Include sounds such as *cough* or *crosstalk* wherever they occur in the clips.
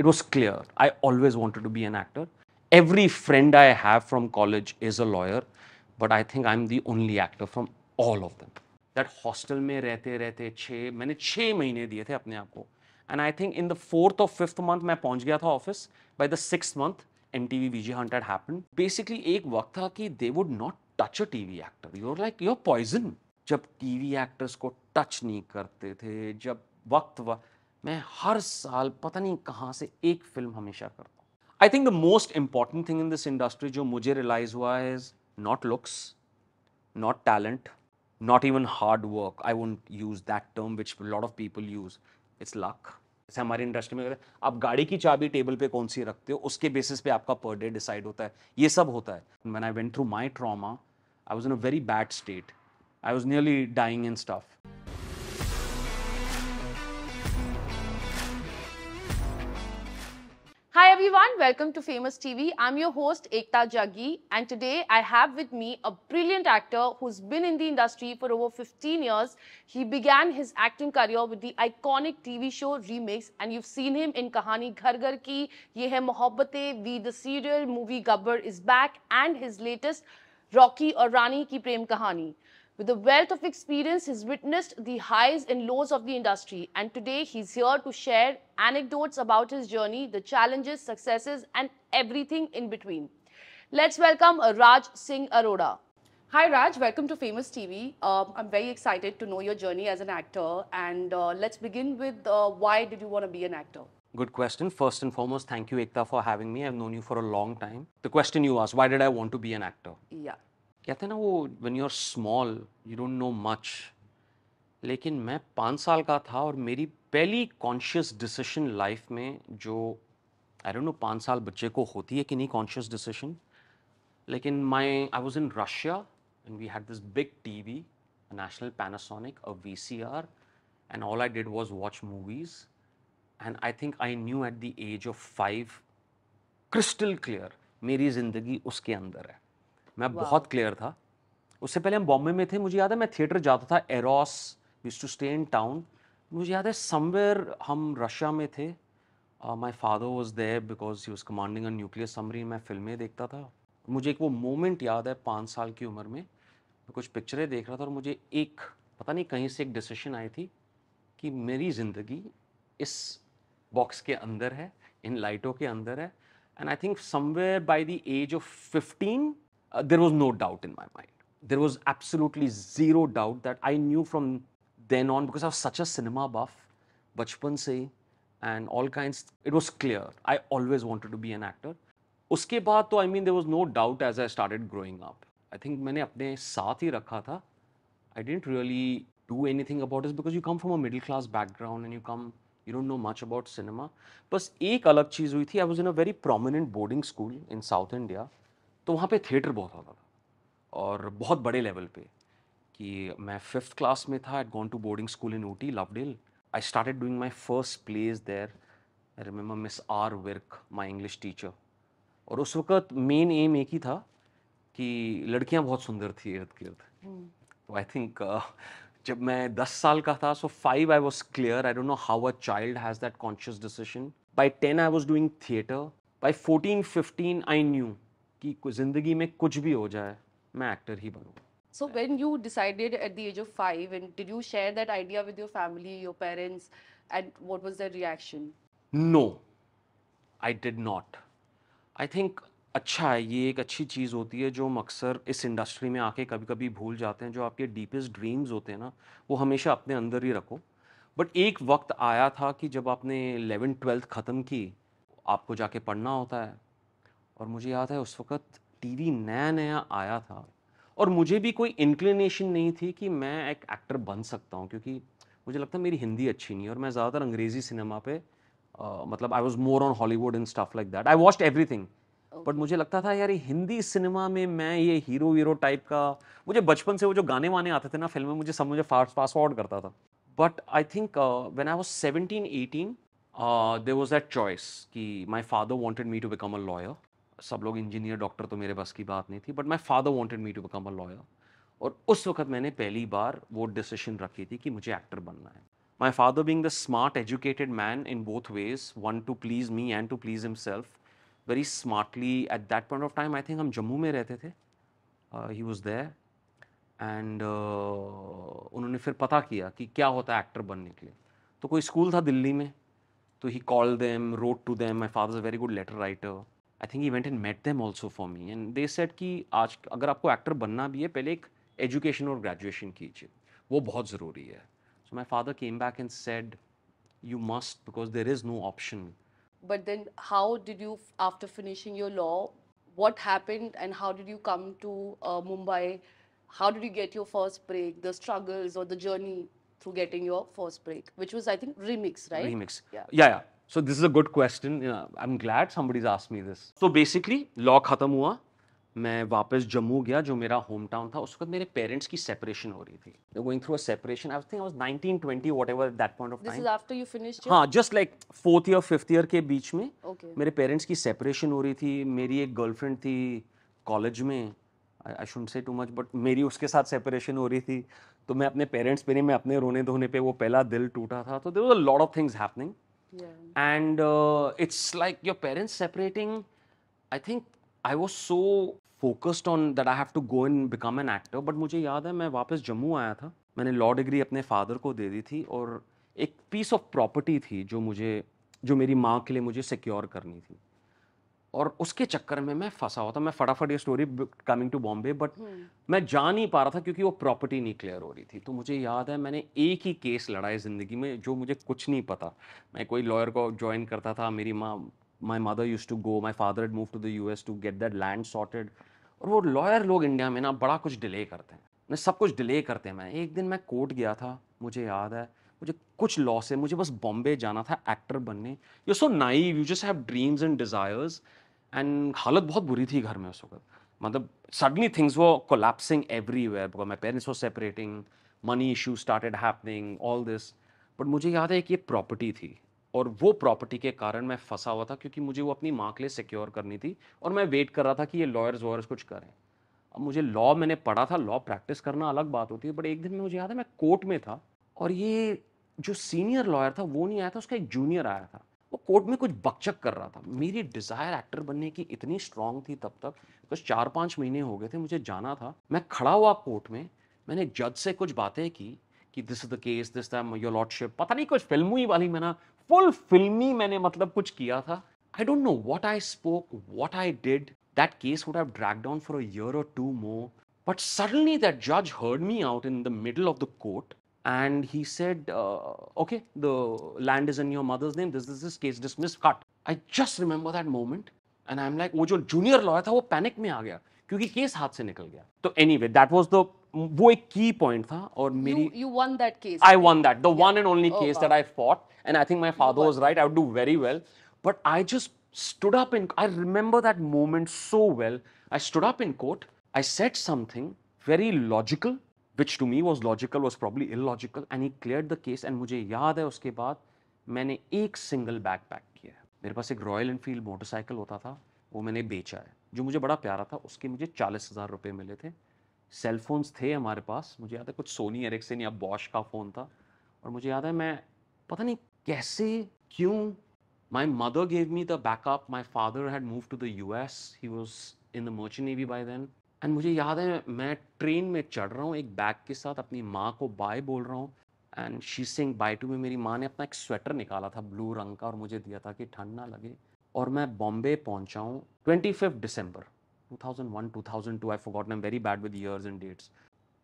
it was clear. I always wanted to be an actor. Every friend I have from college is a lawyer, but I think I'm the only actor from all of them. That hostel में रहते रहते छः मैंने छः महीने दिए थे अपने आप को and I think in the fourth और फिफ्थ मंथ मैं पहुँच गया था office by the six month M T V VJ hunt had happen basically एक वक्त था कि they would not touch a TV actor your like your poison जब टीवी एक्टर्स को टच नहीं करते थे जब वक्त व... मैं हर साल पता नहीं कहाँ से एक फ़िल्म हमेशा करता हूँ। I think the most important thing in this industry जो मुझे रियलाइज़ हुआ है is not looks not talent not even hard work I use that term which a lot of people use. It's luck. जैसे हमारी industry में आप गाड़ी की चाबी टेबल पे कौन सी रखते हो, उसके बेसिस पे आपका पर डे डिसाइड होता है। ये सब होता है। When I went through my trauma I was in a very bad state I was nearly dying in stuff Hi everyone, welcome to Famous TV. I'm your host Ekta Jaggi and today I have with me a brilliant actor who's been in the industry for over 15 years. He began his acting career with the iconic TV show Remix and you've seen him in Kahani Ghar Ghar Ki, Ye Hai Mohabbatein, We the Serial, movie Gabbar is back and his latest Rocky or Rani Ki Prem Kahani. With a wealth of experience, he's witnessed the highs and lows of the industry. And today, he's here to share anecdotes about his journey, the challenges, successes, and everything in between. Let's welcome uh, Raj Singh Arora. Hi, Raj. Welcome to Famous TV. Um, I'm very excited to know your journey as an actor. And uh, let's begin with uh, why did you want to be an actor? Good question. First and foremost, thank you, Ekta, for having me. I've known you for a long time. The question you asked, why did I want to be an actor? Yeah. कहते हैं ना वो when you are small you don't know much लेकिन मैं पाँच साल का था और मेरी पहली कॉन्शियस डिसीशन लाइफ में जो आई डोंट नो पाँच साल बच्चे को होती है कि नहीं कॉन्शियस डिसीशन लेकिन my I was in Russia and we had this big T V national Panasonic a V C R and all I did was watch movies and I think I knew at the age of five crystal clear मेरी ज़िंदगी उसके अंदर है। मैं बहुत clear था। उससे पहले हम बॉम्बे में थे मुझे याद है मैं थिएटर जाता था Eros use to stay in town मुझे याद है समवेयर हम रशिया में थे। My father was there because he was commanding a nuclear submarine मैं फ़िल्में देखता था। मुझे एक वो मोमेंट याद है पाँच साल की उम्र में। मैं कुछ पिक्चरें देख रहा था और मुझे एक पता नहीं कहीं से एक डिसीशन आई थी कि मेरी ज़िंदगी इस बॉक्स के अंदर है इन लाइटों के अंदर है। And I think somewhere by the age of fifteen uh, there was no doubt in my mind. There was absolutely zero doubt that I knew from then on because I was such a cinema buff, bachpan se, and all kinds. It was clear. I always wanted to be an actor. उसके बाद तो I mean there was no doubt as I started growing up I think मैंने अपने साथ ही रखा था I dent really do any thing about is because you come from a middle class background and you come you don't know much about cinema बस एक अलग चीज़ हुई थी आई was in a very prominent boarding school in south India तो वहाँ पे theatre बहुत होता था और बहुत बड़े लेवल पे कि मैं फिफ्थ क्लास में था I'd gone to boarding school in Ooty Lovedale I started doing my first place there I remember Miss R Virk my English teacher और उस वक्त मेन एम एक ही था कि लड़कियाँ बहुत सुंदर थी इर्द गिर्द। तो आई थिंक uh, जब मैं दस साल का था so five I was clear I don't know how a child has that conscious decision by ten I was doing theatre by fourteen fifteen I knew कि ज़िंदगी में कुछ भी हो जाए मैं एक्टर ही बनूँ। So when you decided at the age of five, and did you share that idea with your family, your parents, and what was their reaction? No I did not I think अच्छा है ये एक अच्छी चीज़ होती है जो हम अक्सर इस इंडस्ट्री में आके कभी कभी भूल जाते हैं जो आपके डीपेस्ट ड्रीम्स होते हैं ना वो हमेशा अपने अंदर ही रखो। बट एक वक्त आया था कि जब आपने एलेवन ट्वेल्थ ख़त्म की आपको जाके पढ़ना होता है। और मुझे याद है उस वक्त टीवी नया नया आया था और मुझे भी कोई इंक्लिनेशन नहीं थी कि मैं एक एक्टर बन सकता हूँ क्योंकि मुझे लगता है मेरी हिंदी अच्छी नहीं है और मैं ज़्यादातर अंग्रेज़ी सिनेमा पे uh, मतलब I was more on Hollywood in stuff like that I watched everything but मुझे लगता था यार ये हिंदी सिनेमा में मैं ये हीरो वीरो टाइप का मुझे बचपन से वो जो गाने वाने आते थे ना फ़िल्म में मुझे सब मुझे फास्ट फास्ट फॉरवर्ड करता था। But I think when I was seventeen eighteen there was that choice कि my father wanted me to become a lawyer सब लोग इंजीनियर डॉक्टर तो मेरे बस की बात नहीं थी but my father wanted me to become a lawyer और उस वक्त मैंने पहली बार वो डिसीशन रखी थी कि मुझे एक्टर बनना है my father being the smart, educated man in both ways, one to please me and to please himself, very smartly at that point of time I think हम जम्मू में रहते थे. ही was there. एंड उन्होंने फिर पता किया कि क्या होता है एक्टर बनने के लिए तो कोई स्कूल था दिल्ली में तो he call them wrote to them my father a very good letter writer I think he went and met them also for me and they said कि आज अगर आपको एक्टर बनना भी है पहले एक एजुकेशन और ग्रेजुएशन कीजिए वो बहुत ज़रूरी है so my father came back and said you must because there is no option But then, how did you, after finishing your law, what happened and how did you come to uh, Mumbai? How did you get your first break? The struggles or the journey through getting your first break, which was, I think, remix, right? remix Yeah. yeah yeah So this is a good question. Yeah, i'm glad somebody's asked me this. So basically law खत्म हुआ। मैं वापस जम्मू गया जो मेरा home town था उस वक्त मेरे पेरेंट्स की सेपरेशन हो रही थी। Going through a separation I think I was 19 20 whatever at that point of time is after you finished your. हाँ just like fourth year fifth year के बीच में Okay. मेरे पेरेंट्स की सेपरेशन हो रही थी। मेरी एक गर्लफ्रेंड थी कॉलेज में। I should say too much but मेरी उसके साथ सेपरेशन हो रही थी। तो मैं अपने पेरेंट्स पे नहीं मैं अपने रोने धोने पे वो पहला दिल टूटा था। तो there was a lot of things happening Yeah. and uh, it's like your parents separating i think i was so focused on that i have to go and become an actor but mujhe yaad hai main wapas jammu aaya tha मैंने law degree अपने father को दे दी थी और एक peace of property थी जो मुझे जो मेरी माँ के लिए मुझे सिक्योर करनी थी और उसके चक्कर में मैं फंसा हुआ था। मैं फटाफट ये story coming to Bombay but मैं जा नहीं पा रहा था क्योंकि वो प्रॉपर्टी नहीं क्लियर हो रही थी। तो मुझे याद है मैंने एक ही केस लड़ा है ज़िंदगी में जो मुझे कुछ नहीं पता। मैं कोई लॉयर को ज्वाइन करता था मेरी माँ my mother use to go my father move to the U S to get that land sorted और वो लॉयर लोग इंडिया में ना बड़ा कुछ डिले करते हैं। मैं सब कुछ डिले करते हैं। मैं एक दिन मैं कोर्ट गया था मुझे याद है मुझे कुछ लॉ से मुझे बस बॉम्बे जाना था एक्टर बनने। You so naive you just have dreams and desires and हालत बहुत बुरी थी घर में उस वक्त। मतलब सडनली थिंग्स वो collapsing everywhere because my parents वो separating money issue started happening all this but मुझे याद है कि ये प्रॉपर्टी थी। और वो प्रॉपर्टी के कारण मैं फंसा हुआ था क्योंकि मुझे वो अपनी माँ के लिए सिक्योर करनी थी और मैं वेट कर रहा था कि ये लॉयर्स वॉयर्स कुछ करें। अब मुझे लॉ मैंने पढ़ा था लॉ प्रैक्टिस करना अलग बात होती है बट एक दिन में मुझे याद है मैं कोर्ट में था और ये जो सीनियर लॉयर था वो नहीं आया था, उसका एक जूनियर आया था। वो कोर्ट में कुछ बकचक कर रहा था। मेरी डिज़ायर एक्टर बनने की इतनी स्ट्रांग थी तब तक, बस चार पाँच महीने हो गए थे, मुझे जाना था। मैं खड़ा हुआ कोर्ट में, मैंने जज से कुछ बातें की कि this is the case this your lordship पता नहीं कुछ फ़िल्म फिल्मी वाली मैंने फुल फिल्मी मैंने मतलब कुछ किया था। I don't know what I spoke what I did that case would have on for a year और two more but suddenly that जज heard me out in the middle of the court and he said, uh, "Okay, the land is in your mother's name. This is this case dismissed. Cut." I just remember that moment, and I'm like, वो जो junior lawyer था वो panic में आ गया क्योंकि case हाथ से निकल गया तो anyway, that was the वो एक key point था और मेरी You, you won that case. I won that, the one and only Oh, case wow. that I fought, and I think my father won. was right. I would do very well, but I just stood up in. I remember that moment so well. I stood up in court. I said something very logical, Which to me was logical was probably illogical and he clear the case and मुझे याद है उसके बाद मैंने एक single bag pack किया है। मेरे पास एक रॉयल इनफील्ड मोटरसाइकिल होता था, वो मैंने बेचा है, जो मुझे बड़ा प्यारा था, उसके मुझे चालीस हज़ार रुपये मिले थे। सेल फोन्स थे हमारे पास, मुझे याद है कुछ सोनी एरिक्सन या बॉश का फ़ोन था, और मुझे याद है मैं पता नहीं कैसे, क्यों my mother gave me the backup my father had move to the U S he was in the merchant navy by then and मुझे याद है, मैं ट्रेन में चढ़ रहा हूँ, एक बैग के साथ अपनी माँ को बाय बोल रहा हूँ। And she sing bye to में मेरी माँ ने अपना एक स्वेटर निकाला था ब्लू रंग का, और मुझे दिया था कि ठंड ना लगे। और मैं बॉम्बे पहुँचा हूँ twenty fifth December 2001 2002 I forgotten am very bad with years and dates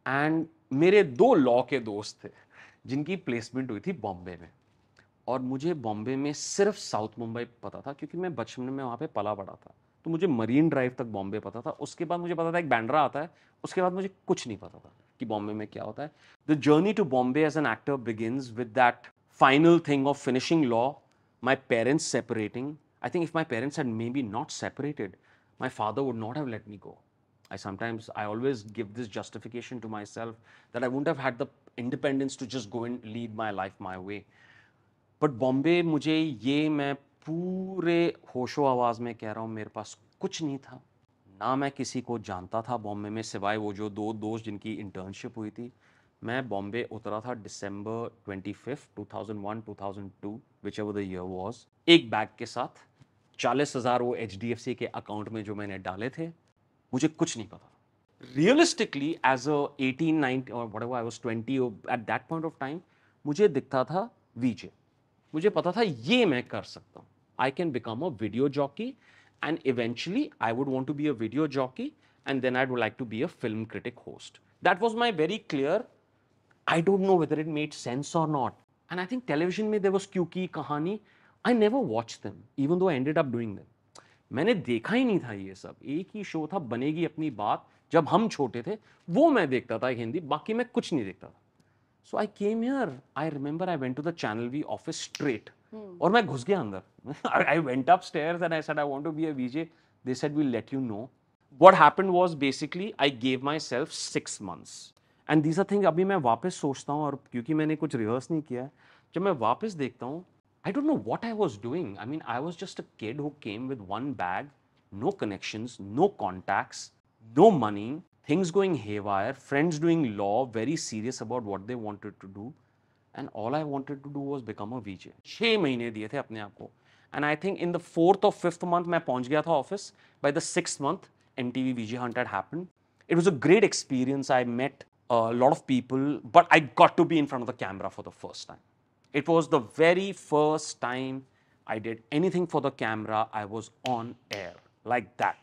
and मेरे दो लॉ के दोस्त थे, जिनकी प्लेसमेंट हुई थी बॉम्बे में। और मुझे बॉम्बे में सिर्फ़ साउथ मुंबई पता था, क्योंकि मैं बचपन में वहाँ पे पला बड़ा था। तो मुझे मरीन ड्राइव तक बॉम्बे पता था उसके बाद मुझे पता था एक बैंड्रा आता है उसके बाद मुझे कुछ नहीं पता था कि बॉम्बे में क्या होता है the journey to Bombay as an actor begins with that final thing of finishing law my parents separating I think if my parents had maybe not separated father would not have let me go. I sometimes, I always give this justification to myself that I wouldn't have had the independence to just go and lead my life my way. But Bombay मुझे ये मैं पूरे होशो आवाज़ में कह रहा हूँ, मेरे पास कुछ नहीं था। ना मैं किसी को जानता था बॉम्बे में, सिवाय वो जो दो दोस्त जिनकी इंटर्नशिप हुई थी। मैं बॉम्बे उतरा था December twenty fifth two thousand one two thousand two whichever the year was एक बैग के साथ चालीस हज़ार वो एच डी एफ़ सी के अकाउंट में जो मैंने डाले थे, मुझे कुछ नहीं पता realistically as a eighteen ninety और what I was twenty eight that point of time मुझे दिखता था वीजे मुझे पता था ये मैं कर सकता हूँ I can become a video jockey and eventually I would want to be a video jockey and then I would like to be a film critic host. That was my very clear. I don't know whether it made sense or not. And I think television में there was Kyuki, Kahani. I never watched them, even though I ended up doing them. मैंने देखा ही नहीं था ये सब एक ही show था बनेगी अपनी बात जब हम छोटे थे वो मैं देखता था हिंदी बाकी मैं कुछ नहीं देखता था so I came here I remember I went to the channel V office straight Hmm. और मैं घुस गया अंदर। I went upstairs and I said I want to be a VJ they said we let you know what happened was basically I gave myself 6 months and these are thing अभी मैं वापस सोचता हूँ और क्योंकि मैंने कुछ रिहर्स नहीं किया है, जब मैं वापस देखता हूँ I don't know what I was doing I mean I was just a kid who came with one bag no connections no contacts no money things going haywire friends doing law very serious about what they wanted to do do. And all I wanted to do was become a VJ. छः महीने दिए थे अपने आप को. And I think in the fourth or fifth month मैं पहुंच गया था office. By the sixth month, MTV VJ Hunt had happened. It was a great experience. I met a lot of people, but I got to be in front of the camera for the first time. It was the very first time I did anything for the camera. I was on air like that.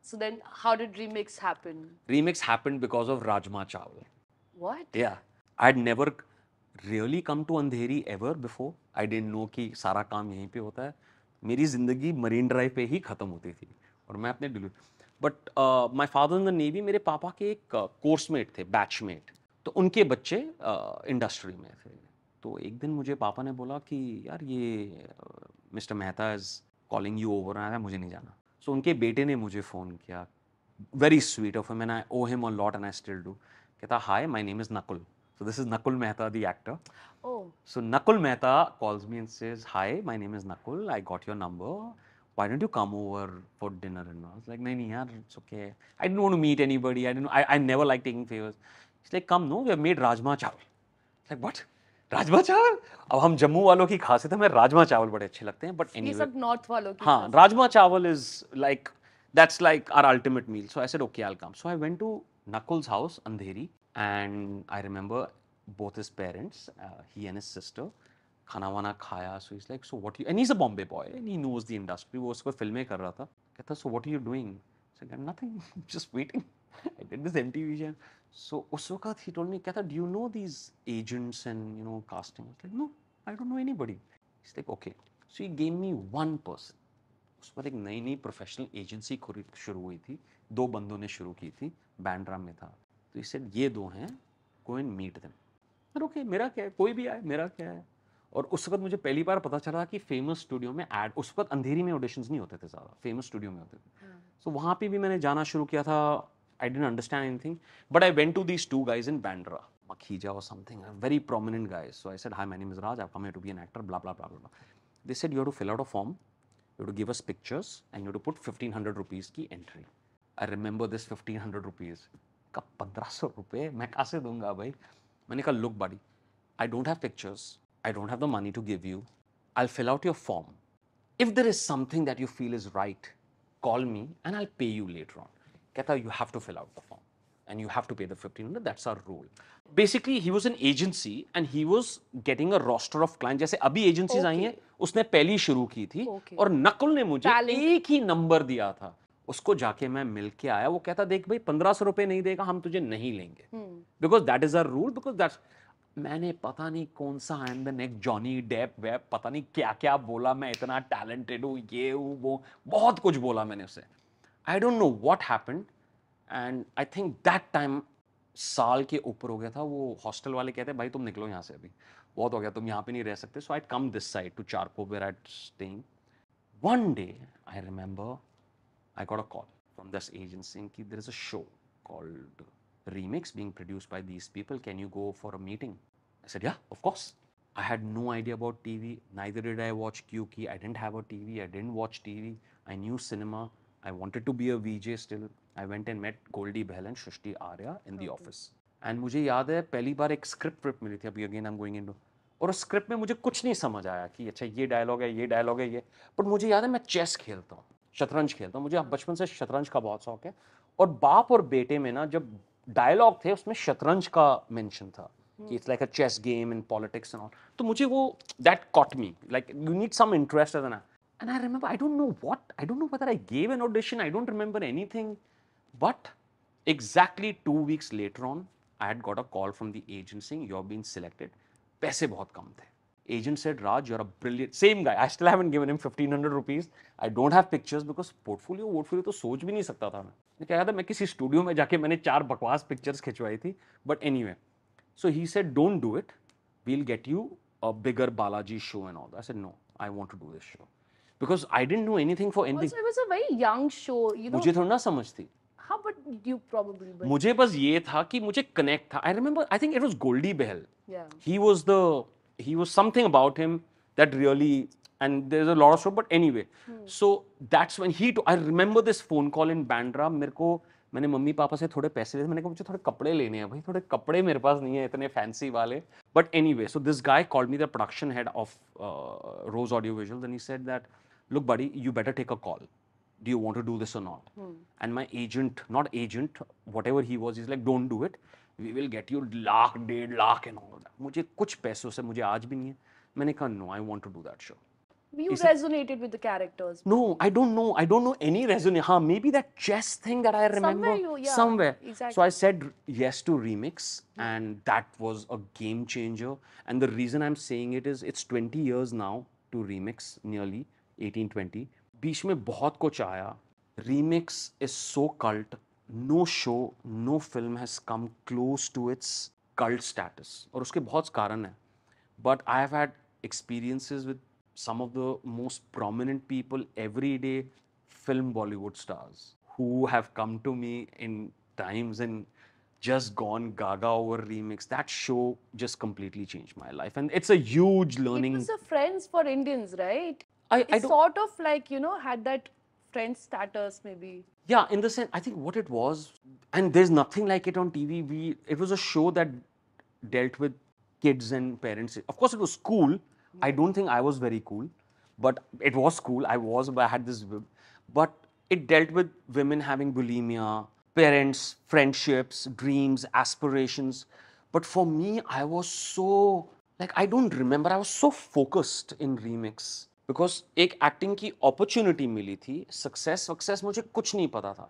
So then, how did Remix happen? Remix happened because of Rajma Chawal. What? Yeah. I'd never really come to Andheri ever before I didn't know कि सारा काम यहीं पे होता है। मेरी ज़िंदगी मरीन ड्राइव पे ही ख़त्म होती थी। और मैं अपने delivery but my father in the navy मेरे पापा के एक कोर्समेट uh, थे बैचमेट तो उनके बच्चे इंडस्ट्री uh, में थे। तो एक दिन मुझे पापा ने बोला कि यार ये mister Mehta is calling you over आया मुझे नहीं जाना। सो so, उनके बेटे ने मुझे फ़ोन किया। Very sweet of man I owe him a lot and I still do कहता hi my name is Nakul So this is Nakul Mehta, the actor. Oh. So Nakul Mehta calls me and says, "Hi, my name is Nakul. I got your number why don't you come over for dinner? And I was like, no, no, it's okay. I didn't want to meet anybody. I didn't. I, I never like taking favors. He's like, come, no, we have made rajma chawal. Like what? Rajma chawal अब हम जम्मू वालों की खासियत है हमें राजमा चावल बड़े अच्छे लगते हैं बट एनी सब नॉर्थ वालों की हाँ rajma chawal is like that's like our ultimate meal. So I said, okay, I'll come. So I went to Nakul's house, Andheri, And I remember both his parents, uh, he and his sister, खाना वाना खाया so is like so what you and is a Bombay boy and he knows the industry वो उस पर फ़िल्में कर रहा था कहता so what you doing nothing just waiting I did this MTV jam. So Usukat, he told me, Katha, do you know these agents and you know casting? I was like, no, I don't know anybody. He's like, okay. So he gave me one person. उस पर एक नई नई professional agency शुरू हुई थी दो बंदों ने शुरू की थी बैंड्रा में था तो इसे ये दो हैं go and meet them okay मेरा क्या है? कोई भी आए मेरा क्या है? और उस वक्त मुझे पहली बार पता चला कि फ़ेमस स्टूडियो में एड उस वक्त अंधेरी में ऑडिशन नहीं होते थे ज़्यादा फ़ेमस स्टूडियो में होते थे। हाँ। सो वहाँ पर भी मैंने जाना शुरू किया था। I didn't understand anything but I went to these two guys in Bandra Makhija और something very prominent guys so I said hi many मिजराज I to be an actor blah blah blah blah this you to fill out a form you to give us pictures and you to put fifteen hundred rupees की entry I remember this fifteen hundred rupees का पंद्रह सौ रुपये मैं कहाँ से दूँगा भाई? मैंने कहा look buddy I don't have pictures I don't have the money to give you I fill out your form if there is something that you feel is right call me and I pay you later on कहता you have to fill out the form and you have to pay the fifteen hundred that's our rule basically he was an agency and he was getting a roster of client जैसे अभी agencies okay. आई हैं उसने पहली शुरू की थी okay. और नकुल ने मुझे Talent. एक ही नंबर दिया था। उसको जाके मैं मिल के आया। वो कहता देख भाई पंद्रह सौ रुपए नहीं देगा हम तुझे नहीं लेंगे। Because that is our rule because that's मैंने पता नहीं कौन सा I am the next Johnny Depp वेप पता नहीं क्या क्या बोला मैं इतना टैलेंटेड हूँ ये हूँ वो बहुत कुछ बोला मैंने उसे। I don't know what happen and I think that time साल के ऊपर हो गया था वो हॉस्टल वाले कहते भाई तुम निकलो यहाँ से अभी। बहुत हो गया तुम यहाँ पे नहीं रह सकते। So I come this side to Charkop where I staying one day I remember I got a call from this agency कि there is a show called remix being produced by these people. Can you go for a meeting? I said, Yeah, of course. I had no idea about TV. Neither did I watch QK. I didn't have a TV. I didn't watch TV. I knew cinema. I wanted to be a VJ still. I went and met Goldie Bell and Shrishti Arya in the okay. office. And मुझे याद है पहली बार एक script whipped मिली थी अभी again I am going into और उस script में मुझे कुछ नहीं समझ आया कि अच्छा ये डायलॉग है ये डायलॉग है ये बट मुझे याद है मैं चेस खेलता हूँ शतरंज खेलता हूँ। मुझे बचपन से शतरंज का बहुत शौक है। और बाप और बेटे में ना जब डायलॉग थे, उसमें शतरंज का मेंशन था कि it's like a chess game in politics and all तो मुझे वो that caught me like you need some interest and I remember I don't know what I don't know where I gave an audition I don't remember anything but exactly two weeks later on I had got a call from the agency you are been selected पैसे बहुत कम थे। Agent said Raj you're a brilliant same guy I still haven't given him 1500 rupees I don't have pictures because portfolio portfolio तो सोच भी नहीं सकता था मैं क्या था मैं किसी स्टूडियो में जाके मैंने चार बकवास पिक्चर्स खिंचवाई थी but anyway So he said, Don't do it. We'll get you a bigger Balaji show and all. I said, No, I want to do this show. Because I didn't know anything for anything. Also, it was a very young show, you know. मुझे थोड़ा ना समझ थी How but you probably but मुझे बस ये था कि मुझे कनेक्ट था I remember I think it was Goldie Behl yeah. he was the he was something about him that really and there's a lot of stuff but anyway so that's when he i remember this phone call in bandra मेरे को मैंने mummy papa से थोड़े पैसे लिए मैंने कहा मुझे थोड़े कपड़े लेने हैं भाई थोड़े कपड़े मेरे पास नहीं है इतने फैंसी वाले but any way so this guy called me the production head of rose audio visual and he said that look buddy you better take a call do you want to do this or not and my agent not agent whatever he was he's like don't do it We will get you lakh डेढ़ lakh and all of that मुझे कुछ पैसों से मुझे आज भी नहीं है मैंने कहा no I want to do that show You Is resonated it? with the characters. no I don't know I don't know any resume huh maybe that chess thing that I remember somewhere. you- yeah, somewhere Exactly. so. I said yes to remix mm. and that was a game changer and the reason I'm saying it is it's 20 years now to remix nearly 18 20 बीच में बहुत कुछ आया remix is so cult no show no film has come close to its cult status और उसके बहुत कारण हैं but I have had experiences with some of the most prominent people everyday film Bollywood stars who have come to me in times and just gone gaga over remix. That show just completely changed my life, and it's a huge It learning. was a Friends for Indians, right? I, I It don't, sort of like, you know, had that Friends status maybe. yeah, in the sense, I think what it was, and there's nothing like it on TV. We it was a show that dealt with kids and parents. Of course, it was cool. I don't think I was very cool, but it was cool. I was, I had this, but it dealt with women having bulimia, parents, friendships, dreams, aspirations. But for me, I was so like I don't remember. I was so focused in remix because एक acting की opportunity मिली थी success success मुझे कुछ नहीं पता था।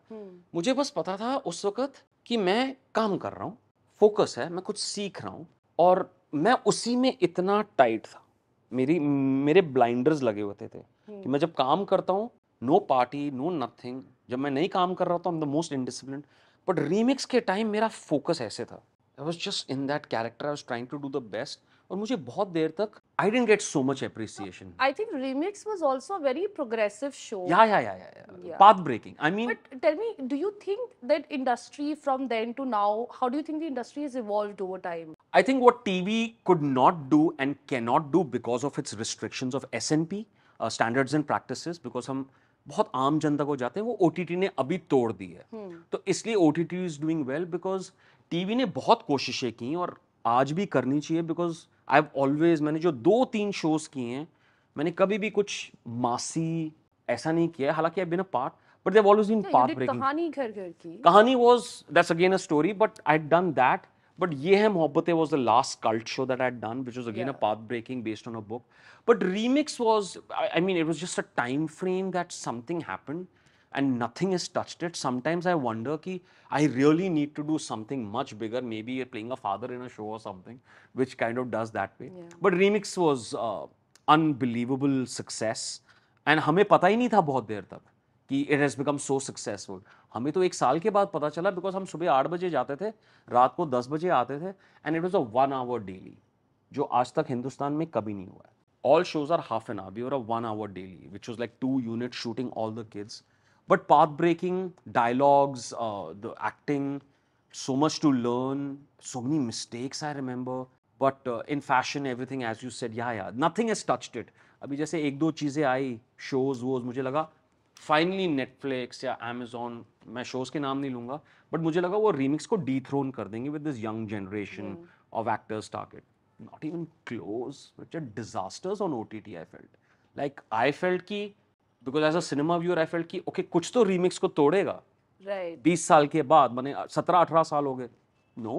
मुझे बस पता था उस वक्त कि मैं काम कर रहा हूँ फोकस है मैं कुछ सीख रहा हूँ और मैं उसी में इतना टाइट था। मेरी मेरे ब्लाइंडर्स लगे होते थे कि मैं जब काम करता हूँ नो पार्टी नो नथिंग जब मैं नहीं काम कर रहा था I am the most indiscipline but remix के टाइम मेरा फोकस ऐसे था। I was just in that character I was trying to do the best और मुझे बहुत देर तक I didn't get so much appreciation I think remix was also very progressive show yeah yeah yeah yeah path breaking I mean but tell me do you think that industry from then to now how do you think the industry has evolved over time I think what TV could not do and can not do because of its restrictions of SNP standards and practices because हम बहुत आम जनता को जाते हैं वो OTT ने अभी तोड़ दी है। hmm. तो इसलिए O T is doing well because TV ने बहुत कोशिशें की और आज भी करनी चाहिए बिकॉज़ आई ऑलवेज मैंने जो दो तीन शोज़ किए हैं मैंने कभी भी कुछ मासी ऐसा नहीं किया हालाँकि I been a part but they've always been path breaking Kahaani Ghar Ghar Ki. Kahaani was that's again a story but I had done that but Yeh Hai Mohabbatein was the last cult show that I had done which was again a path breaking based on a book but remix was I mean it was just a time frame that something happened and nothing has touched it sometimes I wonder कि I really need to do something much bigger maybe you're playing a father in a show or something which kind of does that way Yeah. but remix was uh, unbelievable success and हमें पता ही नहीं था बहुत देर तक कि it has become so successful हमें तो एक साल के बाद पता चला बिकॉज़ हम सुबह आठ बजे जाते थे रात को दस बजे आते थे and it was a one hour daily जो आज तक हिंदुस्तान में कभी नहीं हुआ है all shows are half an hour a one hour daily which was like two unit shooting all the kids but path breaking dialogues the acting so much to learn, so many mistakes I remember. But uh, in fashion, everything, as you said, yeah, yeah, nothing has touched it. अभी जैसे एक दो चीज़ें आई shows was मुझे लगा finally Netflix या Amazon मैं shows के नाम नहीं लूँगा बट मुझे लगा वो रीमिक्स को डीथ्रोन कर देंगे with this young generation of actors target not even close which are disasters on ott i felt like i felt ki because as a cinema viewer i felt ki okay कुछ तो remix को तोड़ेगा Right. 20 साल के बाद माने 17 18 साल हो गए no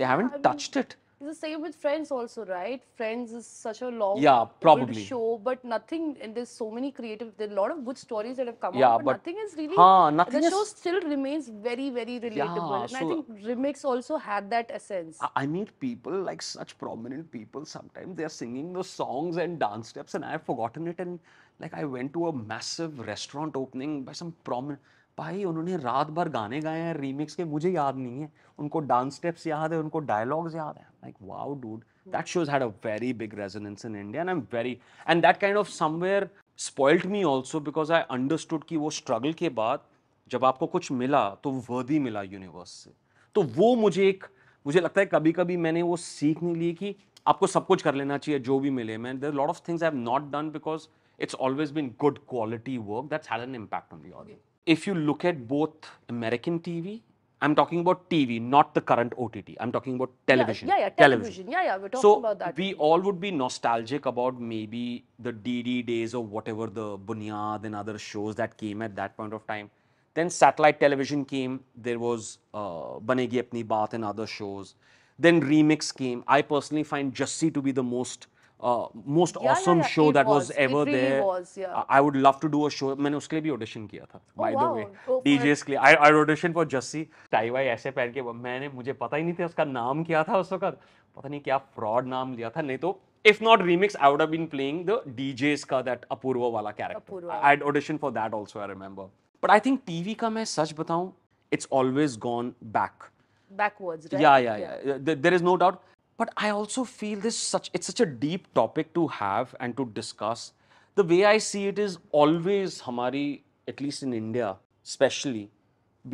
they haven't I mean, It's the same with Friends also, right? Friends is such a long Yeah, probably. show, but nothing. And there's so many creative. There a lot of good stories that have come Yeah, out, but, but- nothing is really. हाँ, nothing the is- show still remains very, very relatable, Yeah, and so, I think remix also had that essence. I- I meet people like such prominent people. Sometimes they're singing the songs and dance steps, and I've forgotten it. And like, I went to a massive restaurant opening by some prominent. भाई, उन्होंने रात भर गाने गाए हैं remix के, मुझे याद नहीं है। उनको डांस स्टेप्स याद है, उनको डायलॉग्स याद है। Like wow dude that shows had a very big resonance in India and I am very and that kind of somewhere spoiled me also because I understood कि वो स्ट्रगल के बाद जब आपको कुछ मिला तो वर्दी मिला यूनिवर्स से। तो वो मुझे एक, मुझे लगता है कभी कभी मैंने वो सीख नहीं ली कि आपको सब कुछ कर लेना चाहिए, जो भी मिले। मैं there lot of things I have not done because it's always been good quality work that's had an impact on the audience. If you look at both American TV, I'm talking about TV, not the current OTT. I'm talking about television. Yeah, yeah, television. Yeah, yeah, we're talking so about that. we all would be nostalgic about maybe the DD days or whatever the Bunyad and other shows that came at that point of time. Then satellite television came. There was uh, Banegi Apni Baat and other shows. Then remix came. I personally find Jassi to be the most most awesome show that was ever there I would love to do a show मैंने उसके लिए भी audition किया था by the way DJs के लिए. I I audition for Jassi tie Y ऐसे पहन के मैंने मुझे पता ही नहीं था उसका नाम क्या था उस वक्त। पता नहीं क्या फ्रॉड नाम लिया था नहीं तो if not remix I would have been playing the DJs का दैट अपूर्व वाला character I audition for that also I remember but I think TV का मैं सच बताऊँ it's always gone back backwards yeah yeah yeah there is no doubt but i also feel this such it's such a deep topic to have and to discuss. The way i see it is always hamari at least in india especially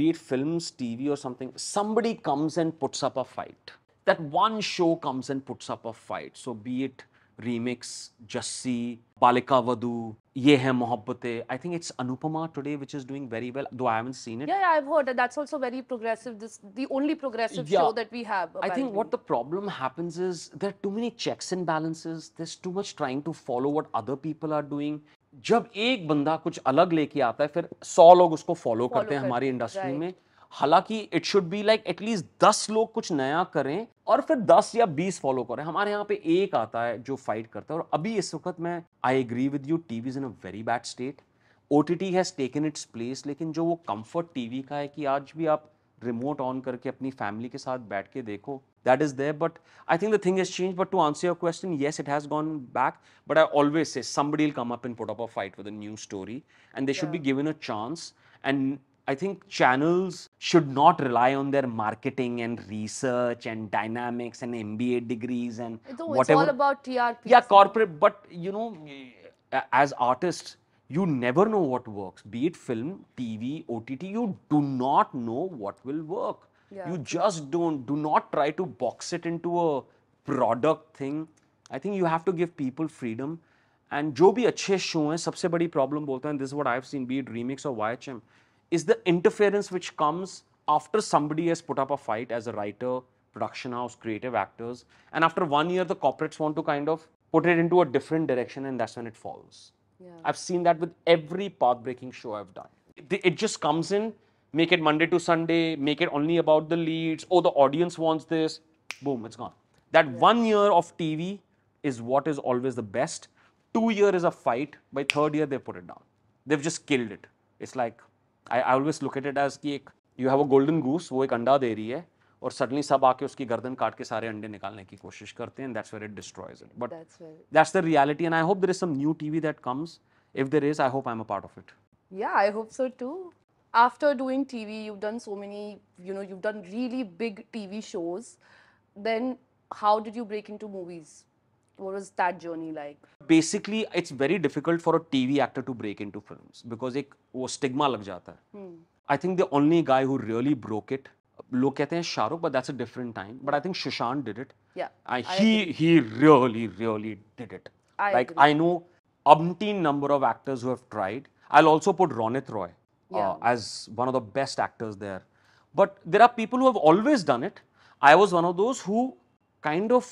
be it films tv or something somebody comes and puts up a fight. That one show comes and puts up a fight. So be it remix Jassi Balika Vadhu Yeh Hai Mohabbatein. I think it's Anupamaa today which is doing very well though I haven't seen it yeah I have heard that's also very progressive this the only progressive show that we have I think what the problem happens is there too many checks and balances there is too much trying to follow what other people are doing जब एक बंदा कुछ अलग लेके आता है फिर सौ लोग उसको फॉलो करते हैं हमारी इंडस्ट्री में हालाँकि it should be like at least दस लोग कुछ नया करें और फिर दस या बीस फॉलो करें। हमारे यहाँ पे एक आता है जो फाइट करता है और अभी इस वक्त मैं I agree with you T V is in a very bad state O T T has taken its place लेकिन जो वो कंफर्ट टी वी का है कि आज भी आप रिमोट ऑन करके अपनी फैमिली के साथ बैठ के देखो that is there but I think the thing is change but to answer your question yes it has gone back but I always say somebody will come up in put up a fight with a new story and they should be given a chance and I think channels should not rely on their marketing and research and dynamics and mba degrees and It's, it's whatever all about TRP. yeah corporate but you know a- as artists you never know what works be it film tv ott you do not know what will work Yeah. you just don't do not try to box it into a product thing i think you have to give people freedom and जो भी अच्छे show हैं सबसे बड़ी problem बोलते हैं this what I have seen B it remix और वाईएचएम is the interference which comes after somebody has put up a fight as a writer, production house, creative actors, and after one year, the corporates want to kind of put it into a different direction, and that's when it falls. Yeah. I've seen that with every path breaking show I've done. It, it just comes in, make it Monday to Sunday, make it only about the leads. Oh, the audience wants this. Boom, it's gone. That one year of TV is what is always the best. Two year is a fight. By third year, they put it down. They've just killed it. It's like I I always look at it as की एक you have a golden goose वो एक अंडा दे रही है और suddenly सब आके उसकी गर्दन काट के सारे अंडे निकालने की कोशिश करते हैं that's where it destroys it but that's the reality and I hope there is some new TV that comes if there is I hope I am a part of it yeah Yeah, I hope so too. After doing TV, you've done so many, you know, you've done really big shows then how did you break in to movies What was that journey like? basically it's very difficult for a TV actor to break into films because एक वो stigma लग जाता है I think the only guy who really broke it लोग कहते हैं Shahrukh but that's a different time but I think Shashank did it Yeah, I, I he he really really did it I like agree. I know umpteen number of actors who have tried I'll also put Ronit Roy uh, Yeah. as one of the best actors there. But there are people who have always done it. I was one of those who kind of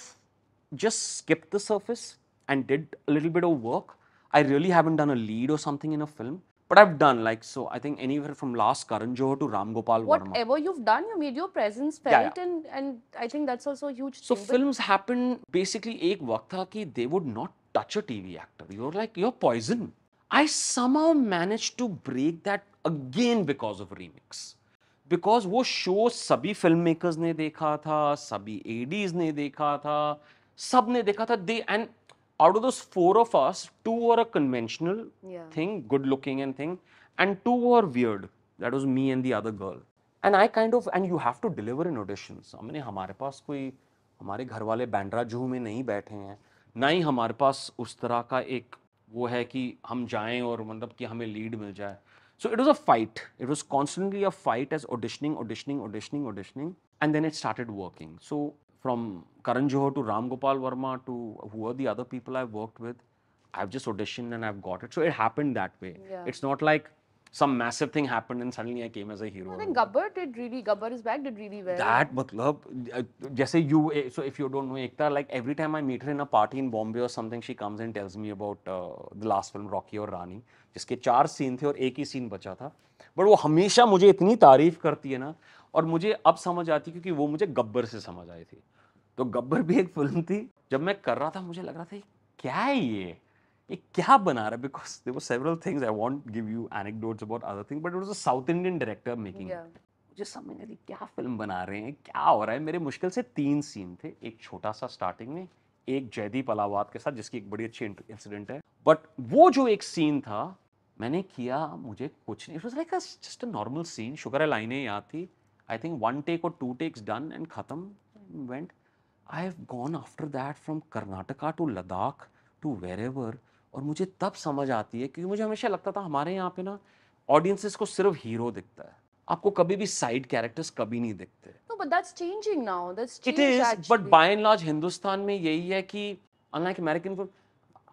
just skipped the surface and did a little bit of work. I really haven't done a lead or something in a film, but I've done like so. I think anywhere from last Karan Johar to Ram Gopal Verma. Whatever you've done, you made your presence Yeah, felt, and and I think that's also a huge So thing. But- films happen basically एक वक्त था कि they would not touch a TV actor. You're like you're poison. I somehow managed to break that again because of remix. Because वो show सभी film makers ने देखा था सभी एडीज ने देखा था सबने देखा था दे एंड आउट ऑफ़ दस four of us two were a conventional thing good looking and thing and two were weird that was me and the other girl and I kind of and you have to deliver in audition हमने हमारे पास कोई हमारे घर वाले बैंड्रा जूह में नहीं बैठे हैं। ना ही हमारे पास उस तरह का एक वो है कि हम जाएँ और मतलब कि हमें लीड मिल जाए। So it was a fight it was constantly a fight as auditioning auditioning auditioning auditioning and then it started working so from Karan Johar to Ram Gopal Verma to who are the other people I've worked with, I've just auditioned and I've got it. So it happened that way. Yeah. It's not like some massive thing happened and suddenly I came as a hero. I think Gabbar did really. Gabbar is back. Did really well. That matlab, uh, जैसे you, eh, so if you don't know Ekta, like every time I meet her in a party in Bombay or something, she comes and tells me about uh, the last film Rocky Aur Rani, जिसके चार scene थे और एक ही scene बचा था. But वो हमेशा मुझे इतनी तारीफ़ करती है ना और मुझे अब समझ आती क्योंकि वो मुझे गब्बर से समझ आई थी तो गब्बर भी एक फ़िल्म थी। जब मैं कर रहा था मुझे लग रहा था क्या है ये? ये क्या बना रहा है? Because there were several things I want give you anecdotes about other thing but it was a South Indian director making मुझे समझ नहीं क्या फ़िल्म बना रहे हैं? क्या हो रहा है? मेरे मुश्किल से तीन सीन थे। एक छोटा सा स्टार्टिंग में एक जयदीप अलावाद के साथ जिसकी एक बड़ी अच्छी इंसिडेंट है। बट वो जो एक सीन था मैंने किया मुझे कुछ नहीं। It was like just a normal scene sugar लाइनें याद थी। आई थिंक वन टेक और टू टेक्स डन एंड खत्म went I have gone after that from Karnataka to Ladakh to where और मुझे तब समझ आती है क्योंकि मुझे हमेशा लगता था हमारे यहाँ पे ना ऑडियंसेस को सिर्फ़ हीरो दिखता है आपको कभी भी साइड कैरेक्टर्स कभी नहीं दिखते No, but that's changing now. That's is but actually. By and large Hindustan में यही है कि unlike American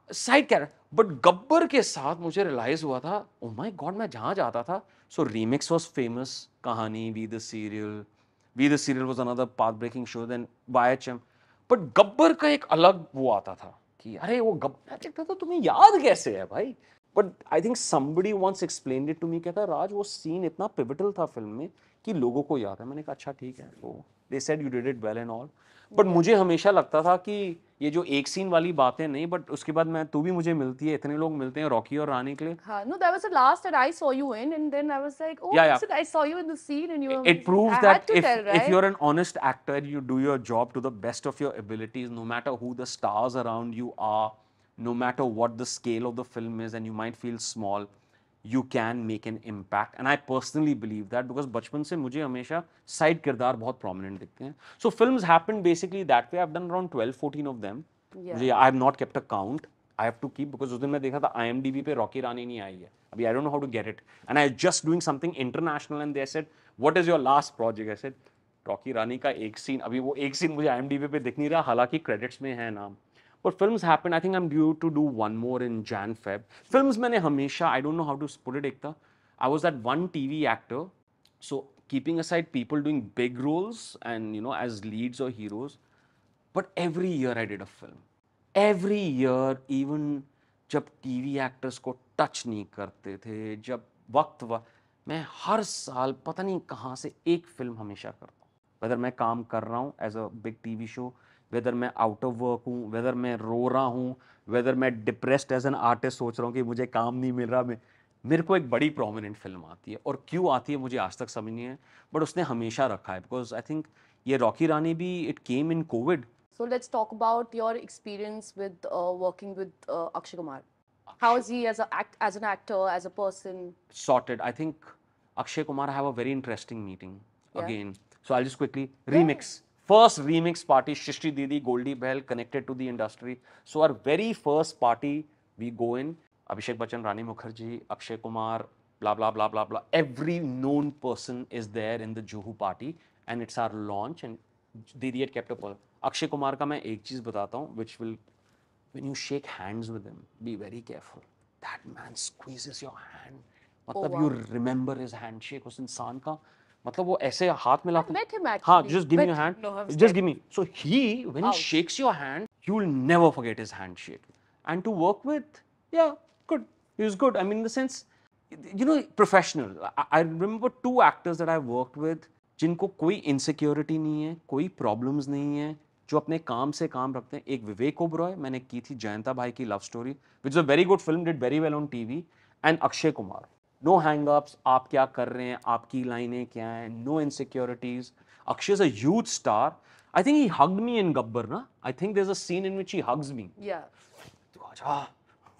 side character but Gabbar के साथ मुझे रियलाइज़ हुआ था ओ माय गॉड मैं जहाँ जाता था सो रीमिक्स वाज फ़ेमस कहानी V the serial V the serial was another path breaking show then Y H M but Gabbar का एक अलग वो आता था कि, अरे, वो गब्बर लगता था, तुम्हें याद कैसे है भाई? But I think somebody once explain it to me कहता, राज, वो सीन इतना पिबिटल था फ़िल्म में कि लोगों को याद है. मैंने कहा अच्छा ठीक है। वो they said you did it well and all but मुझे हमेशा लगता था कि ये जो एक सीन वाली बातें नहीं बट उसके बाद मैं तू भी मुझे मिलती है इतने लोग मिलते हैं रॉकी और रानी के लिए। No that was the last that I saw you in and then I was like oh I saw you in the scene and you it proves that if if you are an honest actor you do your job to the best of your abilities no matter who the stars around you are no matter what the scale of the film is and you might feel small you can make an impact and I personally believe that because बचपन से मुझे हमेशा side किरदार बहुत prominent दिखते हैं। So film happen basically that we done around twelve fourteen of them I have not kept a count I have to keep because उस दिन मैं देखा था आई एम डी बी पे रॉकी रानी नहीं आई है। अभी I dot know how to get it and I just doing something international and they said what is your last project I Rocky Rani का एक सीन अभी वो एक सीन मुझे आई एम डी बी पे दिख नहीं रहा हालाँकि क्रेडिट्स में है नाम। और film happen I think I am due to do one more in Jan Feb film मैंने हमेशा I don't know how to put it Ekta I was that one T V actor so keeping a side people doing big roles and you know as leads और heroes but every year I did a film every year even जब T V actors को touch नहीं करते थे, जब वक्त वक्त मैं हर साल पता नहीं कहाँ से एक फ़िल्म हमेशा करता हूँ। अगर मैं काम कर रहा हूँ as a big T V show whether मैं आउट ऑफ़ वर्क हूँ वेदर मैं रो रहा हूँ वेदर मैं डिप्रेस्ड एज एन आर्टिस्ट सोच रहा हूँ कि मुझे काम नहीं मिल रहा मैं मेरे को एक बड़ी प्रोमिनेंट फ़िल्म आती है। और क्यों आती है मुझे आज तक समझ नहीं है बट उसने हमेशा रखा है बिकॉज़ आई थिंक ये रॉकी रानी भी it came in Covid so let's talk about your experience with working with Akshay Kumar how is he as as an actor as a person sorted I think Akshay Kumar have a very interesting meeting again so I just quickly remix First remix party, Shishti Didi, Goldie Bell connected to the industry. So our very first party we go in, Abhishek Bachchan, Rani Mukherjee, Akshay Kumar, blah blah blah blah blah. Every known person is there in the Juhu party, and it's our launch. And Didi had kept a up. Akshay Kumar का मैं एक चीज़ बताता हूँ, which will when you shake hands with him, be very careful. that man squeezes your hand. Oh, मतलब wow. you remember his handshake उस इंसान का मतलब वो ऐसे हाथ में लाते हाँ just give your hand just give me so he when he shakes your hand you will never forget his and to work with yeah good he is good I mean in the sense you know professional I remember two actors that I worked with जिनको कोई insecurity नहीं है कोई problems नहीं है जो अपने काम से काम रखते हैं। एक विवेक ओब्रॉय मैंने की थी Jayantabhai Ki love story which is a very good film did very well on TV and Akshay Kumar no हैंगअप्स आप क्या कर रहे हैं आपकी लाइनें क्या हैं no insecurities Akshay is a huge star I think he hugged me in Gabbar ना I think there is a scene in which he hugs me Yeah. तू आजा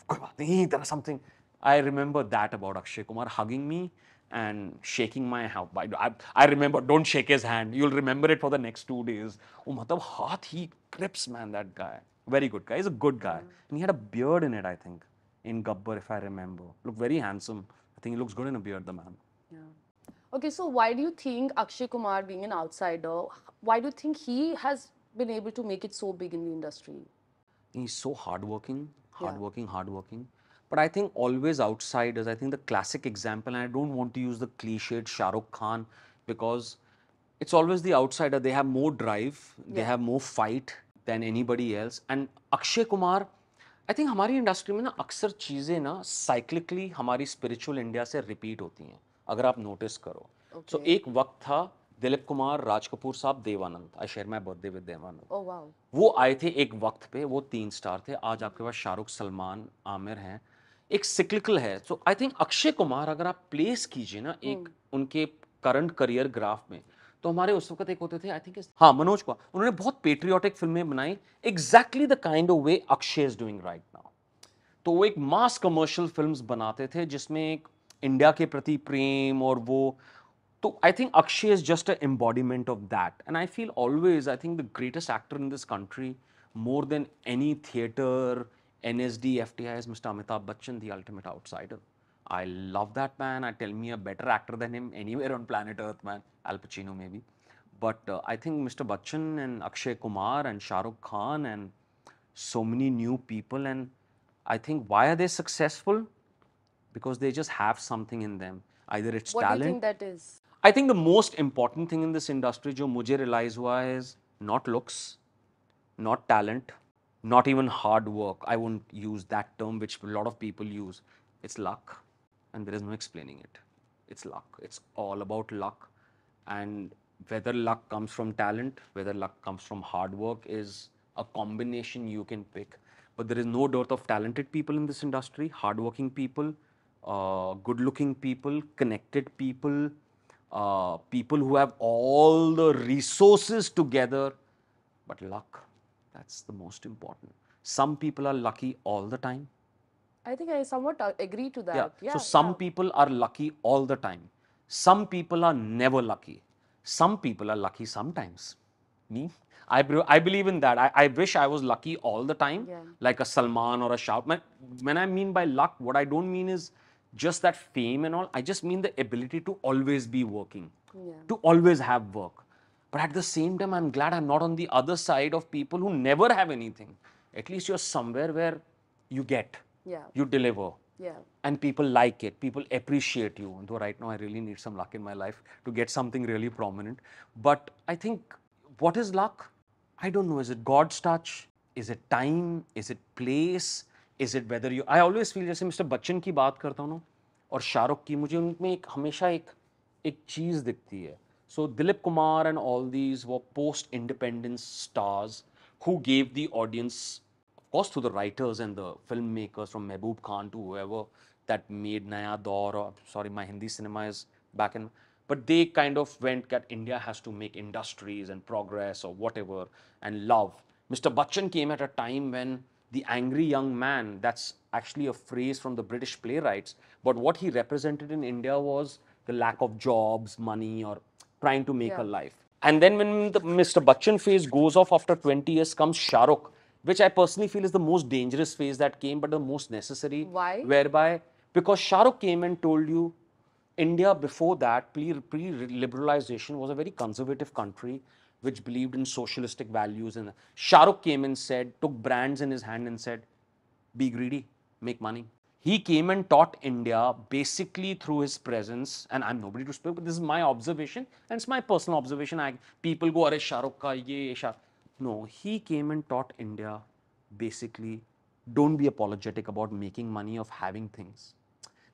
कोई बात नहीं there something I remember that about Akshay Kumar hugging me and shaking my hand. I, I remember, don't shake his hand. You'll remember it for the next two days. Oh, matlab, heart, he grips, man, that guy. Very good guy. He's a good guy. And he had a beard in it, I think, in Gabbar, if I remember. Looked very handsome. I think he looks good in a beard, the man. Yeah. Okay, so why do you think Akshay Kumar, being an outsider, why do you think he has been able to make it so big in the industry? He's so hardworking, Yeah. hardworking, hardworking. But I think always outsiders, I think the classic example, and I don't want to use the cliched Shah Rukh Khan because it's always the outsider. They have more drive, they have more fight than anybody else. And Akshay Kumar, I think हमारी industry में ना अक्सर चीज़ें ना cyclically हमारी spiritual India से repeat होती हैं अगर आप नोटिस करो सो Okay. so, एक वक्त था Dilip Kumar Raj Kapoor sahab Dev Anand I share my birthday with Dev Anand Oh wow. वो आए थे एक वक्त पे वो तीन स्टार थे आज आपके पास शाहरुख सलमान आमिर हैं एक सिक्लिकल है so I think Akshay Kumar अगर आप प्लेस कीजिए ना एक hmm. उनके करंट करियर ग्राफ में तो हमारे उस वक्त एक होते थे आई थिंक हाँ मनोज को उन्होंने बहुत पेट्रियाटिक फ़िल्में बनाई। Exactly the kind of way Akshay is doing right now तो वो एक मास कमर्शियल फिल्म्स बनाते थे जिसमें एक इंडिया के प्रति प्रेम और वो तो I think Akshay is just a embodiment of that and I feel always I think the greatest actor in this country more than any theater, NSD, FTI is mister Amitabh Bachchan the ultimate outsider. I love that man. I tell me a better actor than him anywhere on planet Earth, man. Al Pacino, maybe. But uh, I think Mr. Bachchan and Akshay Kumar and Shah Rukh Khan and so many new people. And I think why are they successful? Because they just have something in them. Either it's What do you talent. think that is? I think the most important thing in this industry जो मुझे realize हुआ is not looks, not talent, not even hard work. I won't use that term which a lot of people use. It's luck, and there is no explaining it. It's luck. It's all about luck, and whether luck comes from talent, whether luck comes from hard work is a combination you can pick. But there is no dearth of talented people in this industry, hardworking people, uh, good-looking people, connected people, uh, people who have all the resources together. But luck, that's the most important. Some people are lucky all the time. I think I somewhat uh, agree to that. Yeah. Yeah. so some yeah. people are lucky all the time. Some people are never lucky. Some people are lucky sometimes. Me, I, I believe in that. I, I wish I was lucky all the time, Yeah. like a Salman or a Shah. When, when I mean by luck, what I don't mean is just that fame and all. I just mean the ability to always be working, Yeah. to always have work. But at the same time, I'm glad I'm not on the other side of people who never have anything. At least you're somewhere where you get, Yeah. you deliver Yeah. and people like it people appreciate you though right now i really need some luck in my life to get something really prominent but i think what is luck i don't know is it god's touch is it time is it place is it whether you i always feel जैसे mister Bachchan की बात करता हूँ ना और शाहरुख की मुझे उनमें एक हमेशा एक एक चीज़ दिखती है सो Dilip Kumar and all these वो post independence stars who gave the audience of course to the writers and the filmmakers from Mehboob Khan to whoever that made Naya Daur or sorry my Hindi cinema is back in but they kind of went that India has to make industries and progress or whatever and love. Mr. Bachchan came at a time when the angry young man, that's actually a phrase from the British playwrights, but what he represented in India was the lack of jobs, money, or trying to make Yeah. a life. And then when the Mr. Bachchan phase goes off after 20 years comes Shah Rukh, which I personally feel is the most dangerous phase that came, but the most necessary. Why? Whereby, because Shah Rukh came and told you, India before that, pre liberalization, was a very conservative country which believed in socialistic values. And Shah Rukh came and said, took brands in his hand and said, be greedy, make money. he came and taught India basically through his presence. And I'm nobody to speak, but this is my observation, and it's my personal observation. I people go, "Are Shahrukh ka ye Shah." No, he came and taught India basically. Don't be apologetic about making money of having things.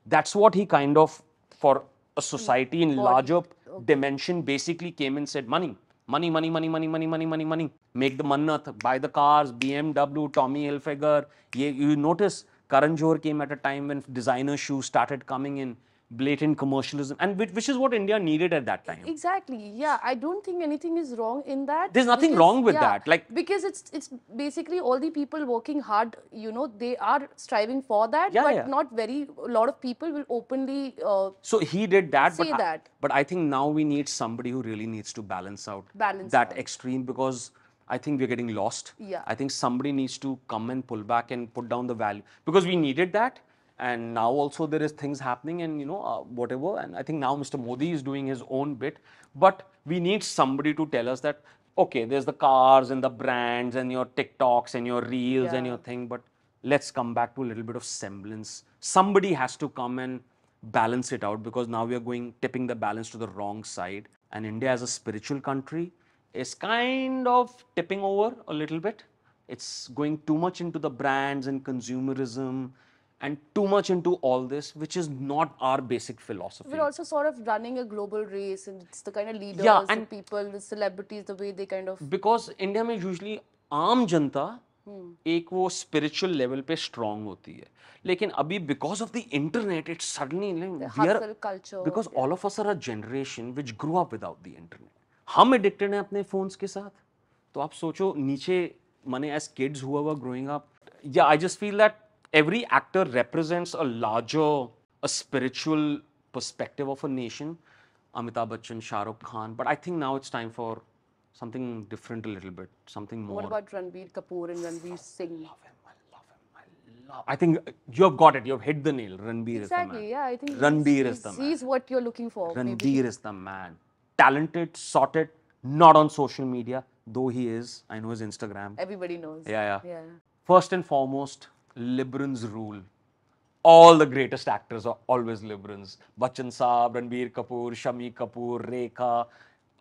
That's what he kind of, for a society in larger dimension, basically came and said, "Money." Money, money, money, money, money, money, money, money. Make the mannat, buy the cars, BMW, Tommy Hilfiger. Ye, you notice Karan Johar came at a time when designer shoes started coming in, blatant commercialism, and which, which is what India needed at that time. Exactly. Yeah, I don't think anything is wrong in that. There's nothing because- wrong with yeah, that, like- because it's it's basically all the people working hard. You know, they are striving for that, Yeah, but yeah. not very. A lot of people will openly. Uh, So he did that, Say but I, that. but I think now we need somebody who really needs to balance out Balance that out. extreme because I think we're getting lost. Yeah. I think somebody needs to come and pull back and put down the value because we needed that. And now also there is things happening and you know uh, whatever. And I think now Mr. Modi is doing his own bit, but we need somebody to tell us that okay, there's the cars and the brands and your TikToks and your reels and your thing, but let's come back to a little bit of semblance. Somebody has to come and balance it out because now we are going tipping the balance to the wrong side. And India, as a spiritual country, is kind of tipping over a little bit. It's going too much into the brands and consumerism and too much into all this, which is not our basic philosophy. We're also sort of running a global race, and it's the kind of leaders, yeah, and the people, the celebrities, the way they kind of. Because India mein usually आम जनता hmm. एक वो spiritual level पे strong होती है, लेकिन अभी because of the internet, it's suddenly the we are culture, because yeah. all of us are a generation which grew up without the internet. हम addicted हैं अपने phones के साथ, तो आप सोचो नीचे माने as kids who were growing up, yeah, I just feel that every actor represents a larger, a spiritual perspective of a nation. Amitabh Bachchan, Shah Rukh Khan, but I think now it's time for something different a little bit, something more. What about Ranbir Kapoor and Ranveer Singh? I love him, I love him, I love. I think uh, you've got it. You've hit the nail. Ranbir exactly, is the man. Exactly. Yeah, I think Ranbir is the man. He's what you're looking for. Ranbir maybe. is the man. Talented, sorted, not on social media, though he is. I know his Instagram. Everybody knows. Yeah, yeah. yeah. First and foremost, Librans rule. All the greatest actors are always Librans. Bachchan Saab, Ranbir Kapoor, Shammi Kapoor, Rekha,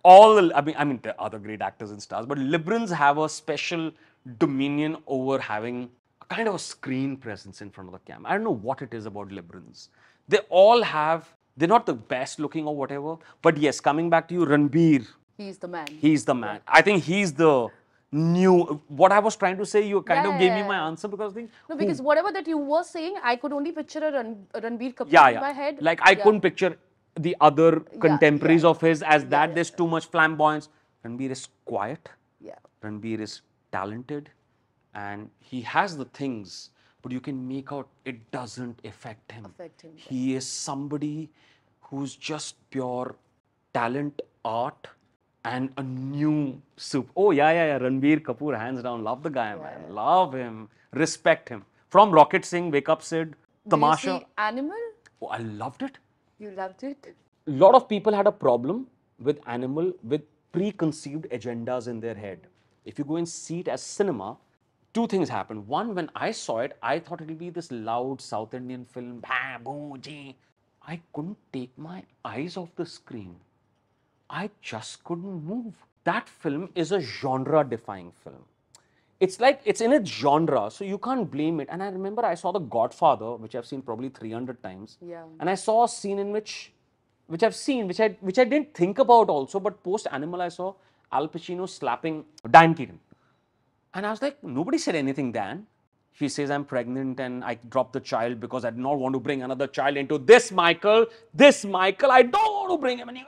all the, I mean, I mean, other great actors and stars, but Librans have a special dominion over having a kind of a screen presence in front of the camera. I don't know what it is about Librans. They all have, they're not the best looking or whatever, but yes, coming back to you, Ranbir, He's the man. He's the man. I think he's the new. What I was trying to say, you kind Yeah, of gave yeah, me my answer because I think. No, who- because whatever that you were saying, I could only picture a, Ran, a Ranbir Kapoor yeah, in my head. Like I couldn't picture the other contemporaries of his as that. There's too much flamboyance. Ranbir is quiet. Yeah. Ranbir is talented, and he has the things, but you can make out it doesn't affect him. Affect him. He is somebody who's just pure talent, art, and a new soup. Oh yeah, yeah, yeah. Ranbir Kapoor, hands down, love the guy, man. Love him, respect him. From Rocket Singh, Wake Up Sid, Tamasha. Animal? Oh, I loved it. You loved it? A lot of people had a problem with Animal with preconceived agendas in their head. If you go and see it as cinema, two things happen. One, when I saw it, I thought it'll be this loud South Indian film, bam, boom, gee. I couldn't take my eyes off the screen. I just couldn't move. That film is a genre defying film. It's like it's in its genre, so you can't blame it. And I remember I saw The Godfather, which I've seen probably 300 times. Yeah. And I saw a scene in which, which I've seen, which I which I didn't think about also, but post Animal I saw Al Pacino slapping Diane Keaton. And I was like, nobody said anything, Dan. She says, I'm pregnant and I dropped the child because I did not want to bring another child into this Michael. This Michael, I don't want to bring him. And he,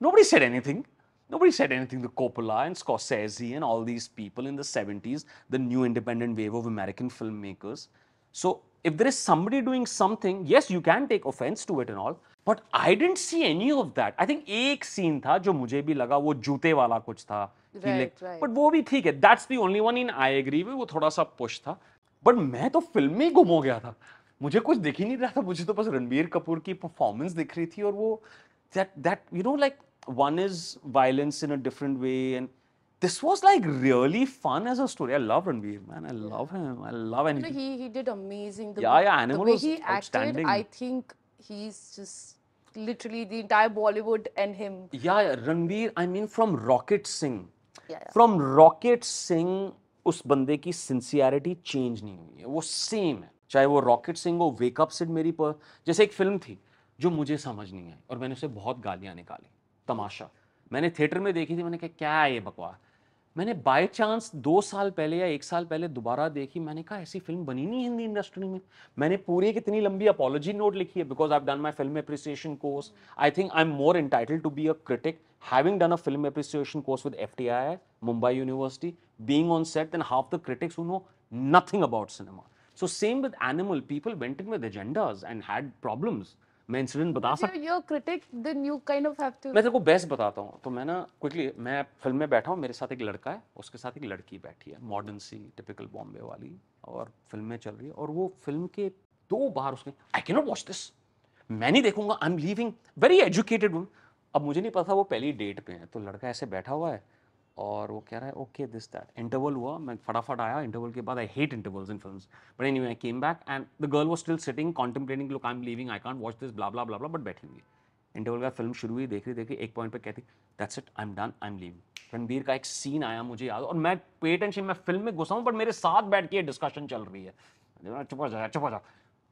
Nobody said anything. Nobody said anything to Coppola and Scorsese and all these people in the 70s, the new independent wave of American filmmakers. So, if there is somebody doing something, yes, you can take offense to it and all, but I didn't see any of that. I think एक scene था जो मुझे भी लगा वो जूते वाला कुछ था. कि Right, like- right. But वो भी ठीक है. That's the only one in I agree with. वो थोड़ा सा push था. But मैं तो फ़िल्म में ही गुम हो गया था. मुझे कुछ दिख ही नहीं रहा था. मुझे तो बस रणबीर कपूर की परफॉर्मेंस दिख रही थी और वो that that you know like one is violence in a different way and this was like really fun as a story. I love Ranbir, man. I love him. I love him. He he did amazing. The yeah, way, yeah. Animal the way he acted, I think he's just literally the entire Bollywood and him. Yeah, yeah. Ranbir. I mean, from Rocket Singh. Yeah, yeah. From Rocket Singh, उस बंदे की sincerity change नहीं हुई है वो same है चाहे वो Singh Singh wake up Sid मेरी पर जैसे एक film थी जो मुझे समझ नहीं आई। और मैंने उसे बहुत गालियाँ निकाली। तमाशा। मैंने थिएटर में देखी थी, मैंने कहा, क्या है ये बकवास? मैंने बाय चांस दो साल पहले या एक साल पहले दोबारा देखी। मैंने कहा, ऐसी फ़िल्म बनी नहीं हिंदी इंडस्ट्री में? मैंने पूरी कितनी लंबी अपोलॉजी नोट लिखी है because I done my film appreciation course I think I am more entitled to be a critic having done a film appreciation course with F T I Mumbai university being on set and half the critics know nothing about cinema so same with Animal people went with agendas and had problems मैं incident बता सकता you're, you're a critic, then you kind of मैं तेरे को best बताता हूँ। तो मैं ना क्विकली मैं फ़िल्म में बैठा हूँ मेरे साथ एक लड़का है उसके साथ एक लड़की बैठी है मॉडर्न सी टिपिकल बॉम्बे वाली और फ़िल्म में चल रही है और वो फ़िल्म के दो बार उसने I can not watch this मैं नहीं देखूँगा I am living very educated अब मुझे नहीं पता वो पहली डेट पे है तो लड़का ऐसे बैठा हुआ है और वो कह रहा है ओके दिस दैट इंटरवल हुआ, मैं फटाफट आया इंटरवल के बाद I hate intervals in films but anyway I came back and the girl was still sitting contemplating look I am leaving I can't watch this blah blah blah blah but बैठी हुई interval का film शुरू हुई, देख रही, देखी एक point पे कहती that's it I am done I am leaving Ranbir का एक सीन आया मुझे याद, और मैं पे टेंशन मैं फ़िल्म में घुसा हूँ बट मेरे साथ बैठ के डिस्कशन चल रही है। चुप जा चुप जा।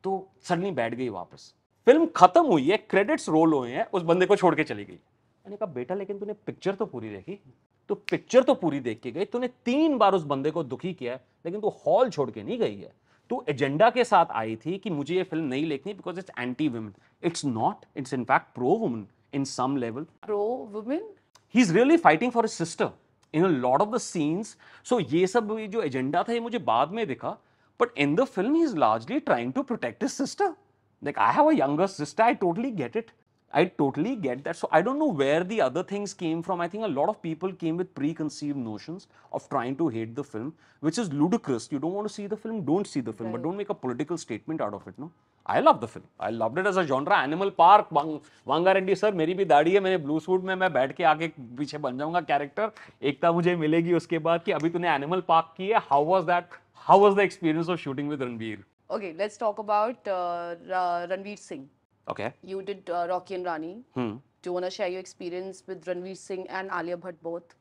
तो सडनली बैठ गई वापस। फ़िल्म खत्म हुई है क्रेडिट्स रोल हुए हैं, उस बंदे को छोड़ के चली गई। मैंने कहा, बेटा, लेकिन तूने पिक्चर तो पूरी देखी? तो पिक्चर तो पूरी देख के गई तूने तीन बार उस बंदे को दुखी किया है लेकिन तू हॉल छोड़ के नहीं गई है। तू एजेंडा के साथ आई थी कि मुझे ये फ़िल्म नहीं लिखनी because it's anti women it's not it's in fact pro women in some level pro women he is really fighting for sister in a lot of the scenes so ये सब जो एजेंडा था ये मुझे बाद में दिखा but in the film he is largely trying to protect his sister like I have a younger sister I totally get it I totally get that. So I don't know where the other things came from. I think a lot of people came with preconceived notions of trying to hate the film, which is ludicrous. You don't want to see the film, don't see the film, right. but don't make a political statement out of it. No, I love the film. I loved it as a genre. Animal Park, Vanga sir, मेरी भी दाढ़ी है. मैंने Blue Suit में मैं बैठ के आगे पीछे बन जाऊंगा कैरेक्टर. एकता मुझे मिलेगी उसके बाद कि अभी तूने Animal Park की है. How was that? How was the experience of shooting with Ranveer? Okay, let's talk about uh, Singh. Okay. You did uh, Rocky and Rani. Hmm. Do you want to share your experience with Ranveer Singh and Alia Bhatt both?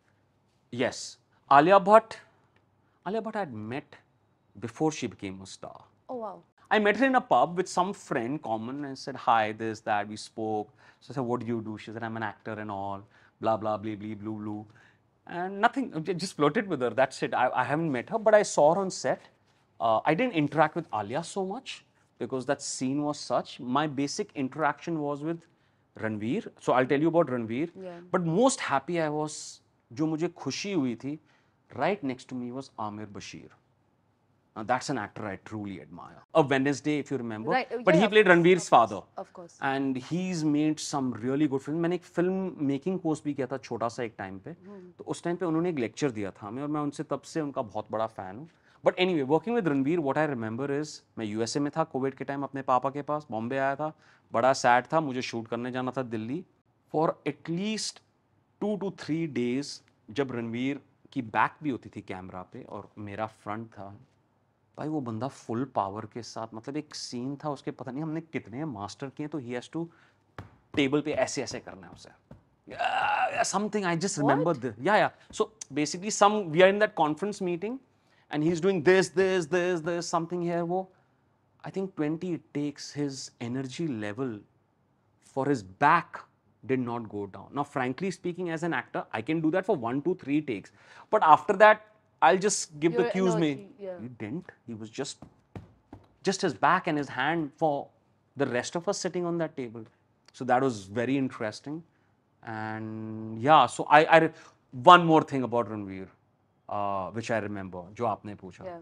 Yes. Alia Bhatt, Alia Bhatt I had met before she became a star. Oh, wow. I met her in a pub with some friend common and said, Hi, this, that. We spoke. So I said, What do you do? She said, I'm an actor and all, blah, blah, blee, blee, blue, blue. And nothing, uh, just flirted with her. That's it. I, I haven't met her, but I saw her on set. Uh, I didn't interact with Alia so much. Because that scene was such. My basic interaction was with Ranveer. So I'll tell you about Ranveer. Yeah. But most happy I was, जो मुझे खुशी हुई थी, right next to me was Amir Bashir. Now that's an actor I truly admire. A Wednesday, if you remember. Right, uh, But yeah, he played Ranveer's father. of course. And he's made some really good films. मैंने एक film making course भी किया था छोटा सा एक time पे तो उस टाइम पे उन्होंने एक लेक्चर दिया था हमें और मैं उनसे तब से उनका बहुत बड़ा फ़ैन हूँ but anyway working with Ranveer what I remember is मैं यूएसए में था कोविड के टाइम अपने पापा के पास बॉम्बे आया था बड़ा सैड था मुझे शूट करने जाना था Delhi. For at least two two three days जब रणवीर की बैक भी होती थी कैमरा पे और मेरा फ्रंट था भाई वो बंदा फुल पावर के साथ मतलब एक सीन था उसके पता नहीं हमने कितने मास्टर किए तो ही हैज़ टू टेबल पे ऐसे ऐसे करना है उसे। Something I just remember yeah yeah so basically some we are in that conference meeting and he's doing this, this, this, this, something here. Wo. I think 20, takes his energy level for his back did not go down. Now, frankly speaking, as an actor, I can do that for one, two, three takes. But after that, I'll just give the cues me. He, yeah. he didn't. He was just, just his back and his hand for the rest of us sitting on that table. So that was very interesting. And yeah, so I, I one more thing about Ranveer. Uh, which I remember, जो आपने पूछा. Yeah.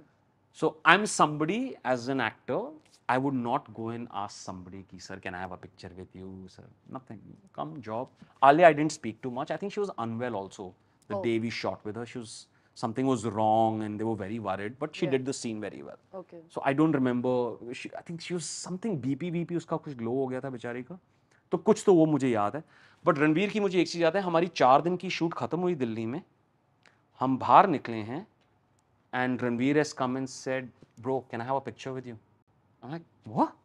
So I'm somebody as an actor, I would not go and ask somebody, ki, sir, can I have a picture with you, sir? Nothing. Come job. Alia, I didn't speak too much. I think she was unwell also. The Oh. day we shot with her, she was something was wrong and they were very worried. But she Yeah. did the scene very well. Okay. So I don't remember. She, I think she was something BP BP उसका कुछ glow हो गया था बेचारी का तो कुछ तो वो मुझे याद है बट रणवीर की मुझे एक चीज़ याद है हमारी चार दिन की शूट खत्म हुई दिल्ली में हम बाहर निकले हैं and Ranveer has come and said, Bro, can I have a picture with you? I'm like, What?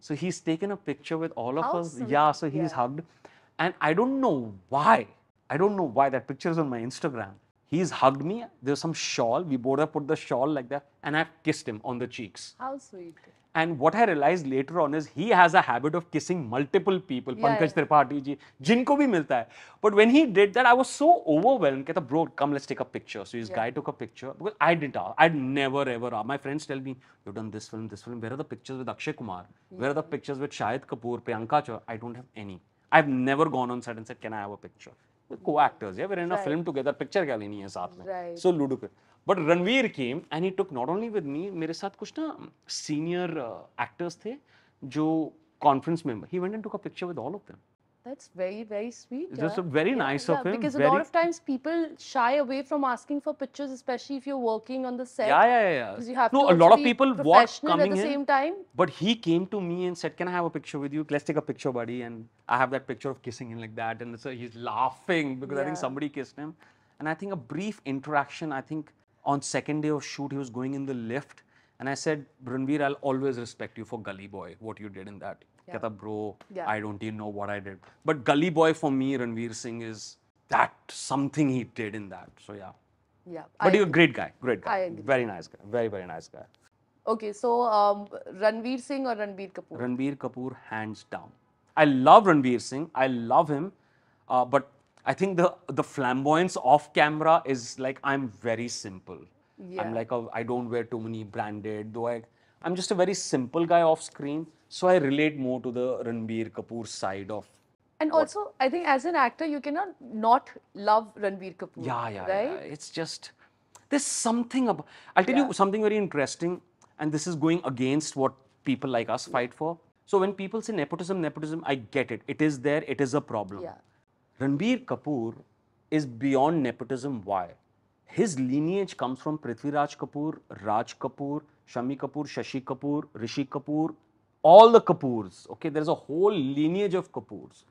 So he's taken a picture with all of How us. sweet. Yeah, so he's Yeah. hugged. And I don't know why. I don't know why that picture is on my Instagram. He's hugged me. There's some shawl. We both have put the shawl like that, and I've kissed him on the cheeks. How sweet. And what I realized later on is he has a habit of kissing multiple people, yeah, Pankaj yeah. Tripathi ji, jinko bhi milta hai. But when he did that, I was so overwhelmed. Kehta, bro, come, let's take a picture. So his yeah. guy took a picture because I didn't. Ask. I'd never ever. Ask. My friends tell me, you've done this film, this film. Where are the pictures with Akshay Kumar? Where are the pictures with Shahid Kapoor, Priyanka I don't have any. I've never gone on set and said, can I have a picture? Co-actors या where in a film together picture क्या लेनी है साथ में। So Ludo के but Ranveer came and he took not only with me मेरे साथ कुछ ना सीनियर एक्टर्स थे जो conference member he went and took a picture with all of them That's very, very sweet. Was yeah. very nice of him, Because a lot of times people shy away from asking for pictures, especially if you're working on the set. Yeah, yeah, yeah. Because yeah. you have no, to a lot of people watch coming at the in. same time. But he came to me and said, "Can I have a picture with you? Let's take a picture, buddy." And I have that picture of kissing him like that, and so he's laughing because I think somebody kissed him. And I think a brief interaction. I think on second day of shoot, he was going in the lift, and I said, "Ranveer, I'll always respect you for Gully Boy. What you did in that." Yeah. Kehta, bro, Yeah. I don't even know what I did. But Gully Boy for me, Ranveer Singh is that something he did in that. So yeah. Yeah. But I you're a great guy, great guy, very nice guy, very very nice guy. Okay, so um, Ranveer Singh or Ranbir Kapoor? Ranbir Kapoor, hands down. I love Ranveer Singh. I love him, uh, but I think the the flamboyance off camera is like I'm very simple. Yeah. I'm like a, I don't wear too many branded. Though I I'm just a very simple guy off screen, so I relate more to the Ranbir Kapoor side of. And also, I think as an actor, you cannot not love Ranbir Kapoor. Yeah, yeah, right? yeah. It's just there's something about. I'll tell Yeah. you something very interesting, and this is going against what people like us fight for. So when people say nepotism, nepotism, I get it. It is there. It is a problem. Yeah. Ranbir Kapoor is beyond nepotism. Why? His lineage comes from Prithviraj Kapoor, Raj Kapoor, Shammi Kapoor, Shashi Kapoor, Rishi Kapoor, all the Kapoors. Okay, there's a whole lineage of Kapoors.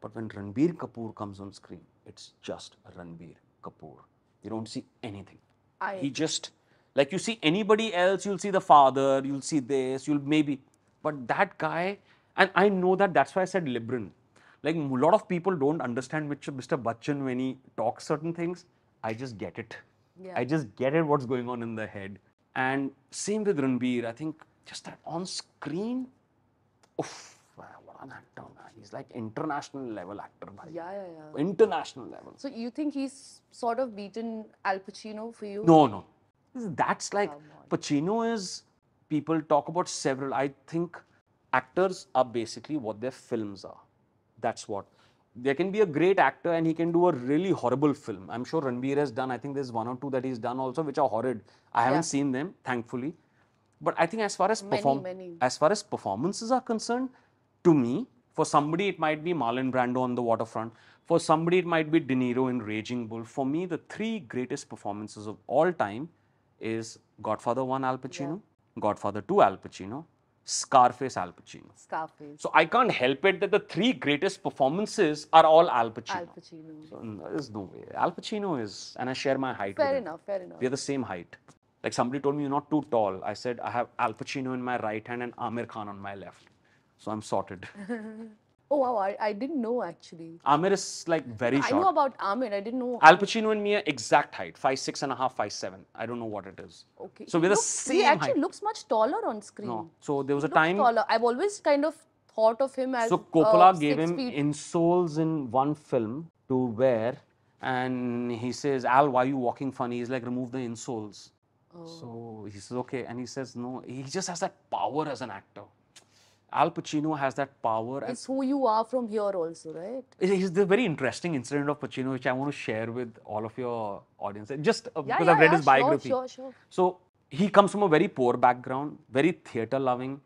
But when Ranbir Kapoor comes on screen, it's just Ranbir Kapoor. You don't see anything. I he just like you see anybody else, you'll see the father, you'll see this, you'll maybe, but that guy, and I know that that's why I said Libran. Like a lot of people don't understand which Mr. Bachchan when he talks certain things. I just get it. Yeah. I just get it what's going on in the head. And same with Ranbir. I think just that on screen, oof, what an actor, man. He's like international level actor. bhai. Yeah, yeah, yeah. International level. So you think he's sort of beaten Al Pacino for you? No, no. That's like Pacino is. People talk about several. I think actors are basically what their films are. That's what. There can be a great actor and he can do a really horrible film. I'm sure Ranbir has done. I think there's one or two that he's done also which are horrid. I haven't seen them, thankfully. But I think as far as Many, perform, many. as far as performances are concerned, to me, for somebody it might be Marlon Brando on the waterfront. For somebody it might be De Niro in Raging Bull. For me, the three greatest performances of all time is Godfather 1 Al Pacino, Godfather 2 Al Pacino, Scarface Al Pacino. Scarface. So I can't help it that the three greatest performances are all Al Pacino. Al Pacino. So, no, there's no way. Al Pacino is, and I share my height with Fair enough, fair enough. We are the same height. Like somebody told me you're not too tall. I said I have Al Pacino in my right hand and Aamir Khan on my left. So I'm sorted. *laughs* Oh wow, I, I didn't know actually. Aamir is like very I short. know about Aamir, I didn't know. Al Pacino and me are exact height, five six and a half, five seven. I don't know what it is. Okay. So He we're the same He actually height. looks much taller on screen. No. So there was He a looks time. taller. I've always kind of thought of him as. So Coppola uh, gave him feet. insoles in one film to wear, and he says, "Al, why are you walking funny?" He's like, "Remove the insoles." Oh. So he says, "Okay," and he says, "No." He just has that power as an actor. Al Pacino has that power. It's who you are from here also, right? it's the very interesting incident of Pacino, which I want to share with all of your audience, just uh, Yeah, because yeah, I've read yeah, his biography. Sure, sure, sure. So he comes from a very poor background, very theater loving.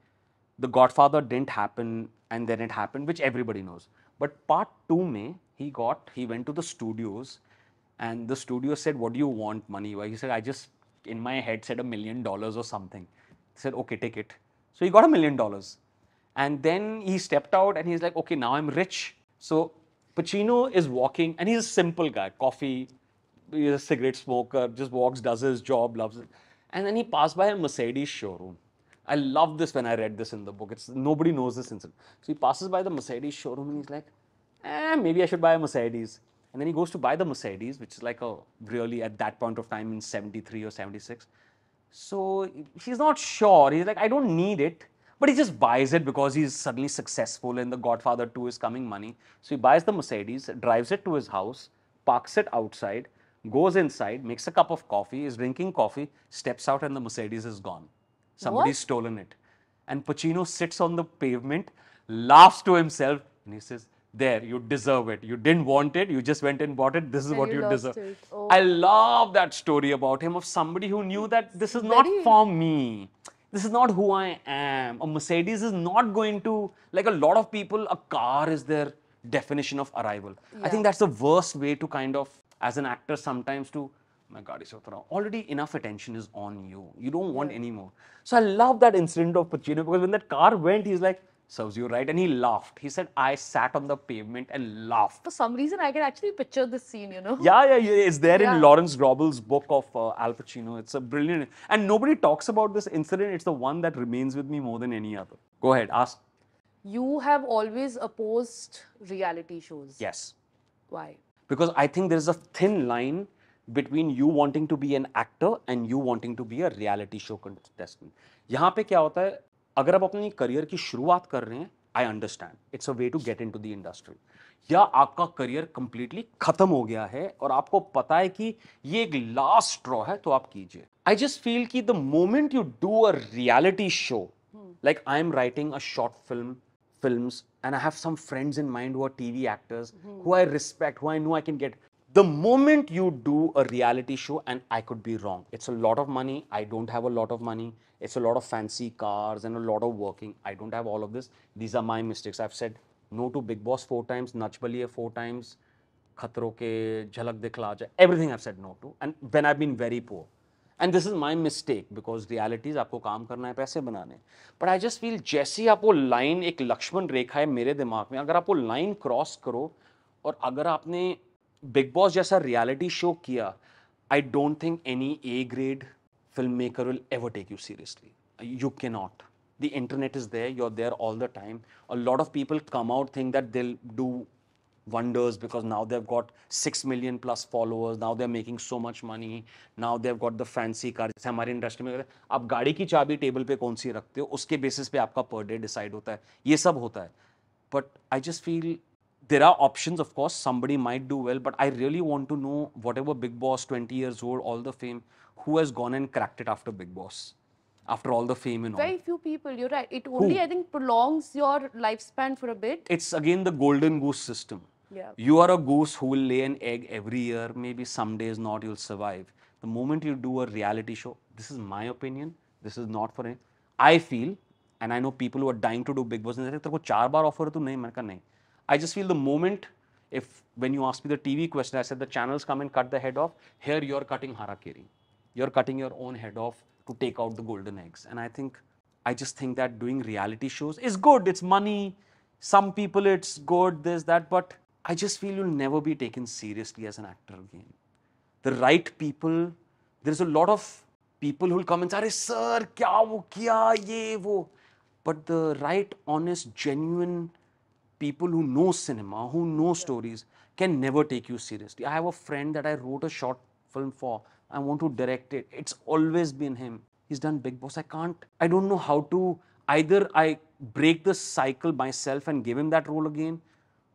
The Godfather didn't happen, and then it happened, which everybody knows. But part two, May, he got, he went to the studios, and the studio said, What do you want money? wise?" He said, I just, in my head, said a million dollars or something. He said, Okay, take it. So he got a million dollars. And then he stepped out and he's like, Okay, now I'm rich. So Pacino is walking, and he's a simple guy coffee, he's a cigarette smoker, just walks, does his job, loves it. And then he passed by a Mercedes showroom. I love this when I read this in the book. It's nobody knows this incident. So he passes by the Mercedes showroom and he's like, eh, maybe I should buy a Mercedes. And then he goes to buy the Mercedes, which is like a really at that point of time in 73 or 76. So he's not sure. He's like, I don't need it. But he just buys it because he's suddenly successful and the Godfather 2 is coming money. So he buys the Mercedes, drives it to his house, parks it outside, goes inside, makes a cup of coffee, is drinking coffee, steps out, and the Mercedes is gone. Somebody's What? stolen it. And Pacino sits on the pavement, laughs to himself, and he says, There, you deserve it. You didn't want it, you just went and bought it. This is And what you you, deserve. Oh. I love that story about him of somebody who knew that this is not Very- for me. This is not who I am. A Mercedes is not going to, like a lot of people, a car is their definition of arrival. I think that's the worst way to kind of, as an actor, sometimes to, my God, is already enough attention is on you. You don't want any more. So I love that incident of Pacino because when that car went, he's like, serves you right. And he laughed. He said, I sat on the pavement and laughed. For some reason, I can actually picture this scene, you know? Yeah, yeah, yeah. It's there yeah. in Lawrence Grobel's book of uh, Al Pacino. It's a brilliant. And nobody talks about this incident. It's the one that remains with me more than any other. Go ahead, ask. You have always opposed reality shows. Yes. Why? Because I think there's a thin line between you wanting to be an actor and you wanting to be a reality show contestant. यहाँ पे क्या होता है अगर आप अपनी career की शुरुआत कर रहे हैं I understand it's a way to get into the industry या आपका करियर कंप्लीटली खत्म हो गया है और आपको पता है कि ये एक लास्ट स्ट्रॉ है तो आप कीजिए. आई जस्ट फील कि the moment you do a reality show like I am writing a short film films and i have some friends in mind who are tv actors who i respect who i know i can get the moment you do a reality show and i could be wrong it's a lot of money i don't have a lot of money it's a lot of fancy cars and a lot of working i don't have all of this these are my mistakes i've said no to big boss four times nach baliye four times Khatron Ke झलक दिखला everything i've said no to and when i've been very poor and this is my mistake because realities आपको काम करना है पैसे बनाने but I just feel जैसे ही आप वो लाइन एक लक्ष्मण रेखा है मेरे दिमाग में अगर आप वो लाइन क्रॉस करो और अगर आपने बिग बॉस जैसा रियलिटी शो किया I don't think any A grade film maker will ever take you seriously you के not the internet is there you are there all the time a lot of people come out think that they'll do wonders because now they've got six million plus followers now they are making so much money now they've got the fancy car जैसे हमारी industry में आप गाड़ी की चाबी table पर कौन सी रखते हो, उसके बेसिस पे आपका पर डे डिसाइड होता है। ये सब होता है। But I just feel there are options, of course, somebody might do well, but I really want to know whatever Bigg Boss, 20 years old, all the fame, who has gone and cracked it after Bigg Boss? after all the fame and Very all. Very few people, you're right. It only, Who? I think, prolongs your lifespan for a bit. It's again the golden goose system. Yeah. You are a goose who will lay an egg every year, maybe some days not, you'll survive. The moment you do a reality show, this is my opinion, this is not for me. I feel, and I know people who are dying to do Bigg Boss, and they say, चार बार offer I just feel the moment if when you ask me the TV question, I said the channels come and cut the head off. Here you're cutting harakiri. You're cutting your own head off to take out the golden eggs. And I think, I just think that doing reality shows is good. It's money. Some people it's good, this, that. But I just feel you'll never be taken seriously as an actor again. The right people, there's a lot of people who'll come and say, sir, kya wo kya ye wo. But the right, honest, genuine, people who know cinema, who know stories, can never take you seriously. I have a friend that I wrote a short film for. I want to direct it. It's always been him. He's done Bigg Boss. I can't, I don't know how to, either I break the cycle myself and give him that role again,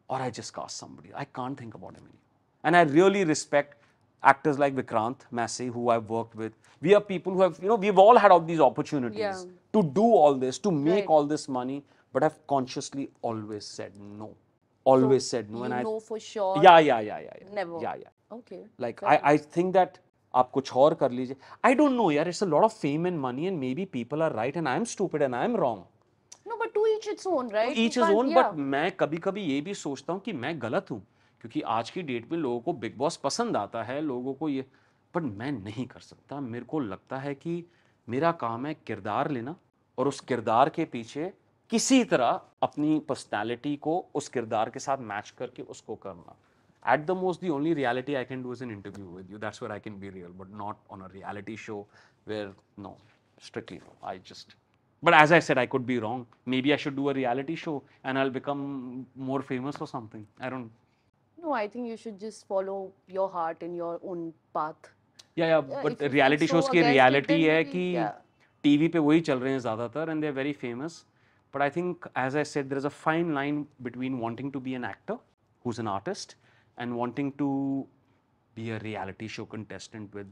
or I just cast somebody. I can't think about him anymore. And I really respect actors like Vikrant Massey, who I've worked with. We are people who have, you know, we've all had all these opportunities Yeah. to do all this, to make Right. all this money, but I've consciously always said no. Always so said no. you and I, know for sure. yeah, yeah, yeah, yeah, yeah. Never. Yeah, yeah. Okay. Like I. I think that आप कुछ और कर लीजिए I don't know यार it's a lot of fame and money and maybe people are right and I am stupid and I am wrong No, but to each its own, right? You each is own. But मैं कभी कभी ये भी सोचता हूँ कि मैं गलत हूँ क्योंकि आज की डेट में लोगों को बिग बॉस पसंद आता है लोगों को ये बट मैं नहीं कर सकता मेरे को लगता है कि मेरा काम है किरदार लेना और उस किरदार के पीछे किसी तरह अपनी पर्सनैलिटी को उस किरदार के साथ मैच करके उसको करना। At the most the only reality I can do is an interview with you that's where I can be real but not on a reality show where no strictly no I just but as I said I could be wrong maybe I should do a reality show and I become more famous for something I don't know I think you should just follow your heart in your own path yeah yeah but reality shows की reality है कि TV पे वही चल रहे हैं ज़्यादातर and they are very famous But I think, as I said, there is a fine line between wanting to be an actor who's an artist and wanting to be a reality show contestant with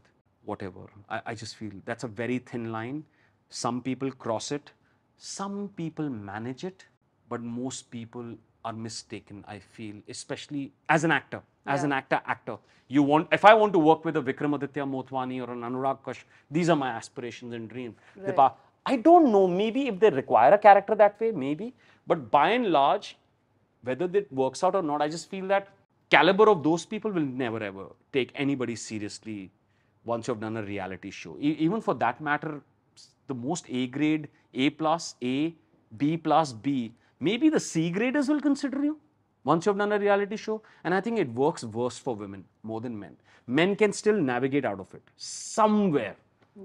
whatever. I, I just feel that's a very thin line. Some people cross it, some people manage it, but most people are mistaken, I feel, especially as an actor. As yeah. an actor, actor. You want if I want to work with a Vikramaditya Motwani or an Anurag Kash, these are my aspirations and dreams. Right. I don't know, maybe if they require a character that way, maybe. But by and large, whether it works out or not, I just feel that caliber of those people will never ever take anybody seriously once you've done a reality show. E- even for that matter, the most A grade, A plus, A, B plus, B, maybe the C graders will consider you once you've done a reality show. And I think it works worse for women more than men. Men can still navigate out of it somewhere.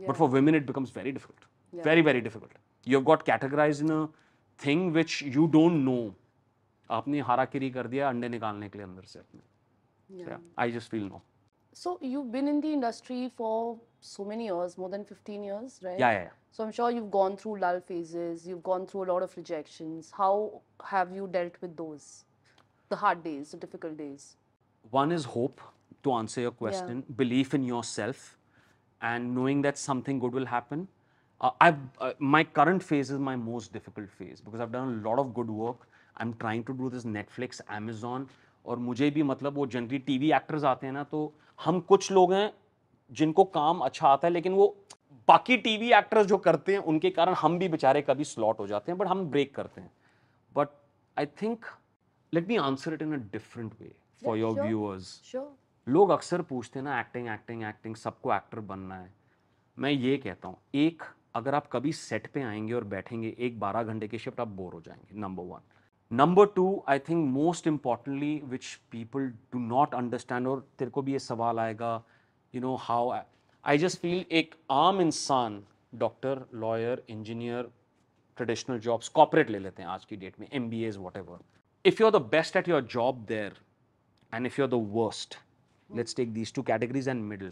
But for women, it becomes very difficult. Very, very difficult. You've got categorized in a thing which you don't know. आपने harakiri कर दिया अंडे निकालने के लिए अंदर से अपने Yeah. I just feel no So you've been in the industry for so many years, more than 15 years, right? या या So I'm sure you've gone through lull phases, you've gone through a lot of rejections. How have you dealt with those? The hard days, the difficult days. one is hope to answer your question belief in yourself and knowing that something good will happen Uh, i've uh, my current phase is my most difficult phase because i've done a lot of good work i'm trying to do this netflix amazon और मुझे भी मतलब वो generally TV actors आते हैं ना तो हम कुछ लोग हैं जिनको काम अच्छा आता है लेकिन वो बाकी टीवी एक्टर्स जो करते हैं उनके कारण हम भी बेचारे कभी स्लॉट हो जाते हैं बट हम ब्रेक करते हैं but I think let me answer it in a different way for your sure. Viewers Sure. लोग अक्सर पूछते हैं ना एक्टिंग एक्टिंग एक्टिंग सबको एक्टर बनना है मैं ये कहता हूँ एक अगर आप कभी सेट पे आएँगे और बैठेंगे एक बारह घंटे की शिफ्ट आप बोर हो जाएँगे number one number two I think most importantly which people do not understand और तेरे को भी ये सवाल आएगा you know how I just feel एक आम इंसान doctor lawyer engineer traditional jobs, corporate ले लेते हैं आज की डेट में M B as whatever if you are the best at your job there and if you're the worst, let's take these two categories and middle.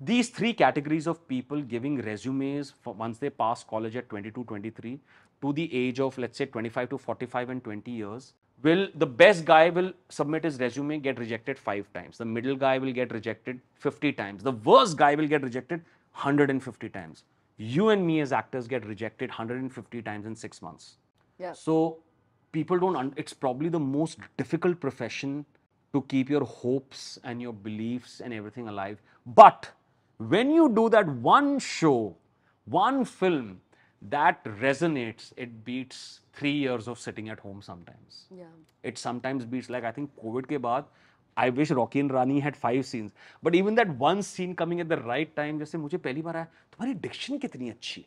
These three categories of people giving resumes for once they pass college at 22, 23 to the age of let's say 25 to 45 and 20 years will the best guy will submit his resume get rejected 5 times the middle guy will get rejected 50 times the worst guy will get rejected 150 times you and me as actors get rejected 150 times in 6 months Yeah. so people don't. It's probably the most difficult profession to keep your hopes and your beliefs and everything alive. But when you do that one show, one film that resonates, it beats three years of sitting at home sometimes. Yeah. It sometimes beats like I think COVID के बाद I wish Rocky and Rani had five scenes. But even that one scene coming at the right time, जैसे मुझे पहली बार आया तुम्हारी Dickson कितनी अच्छी है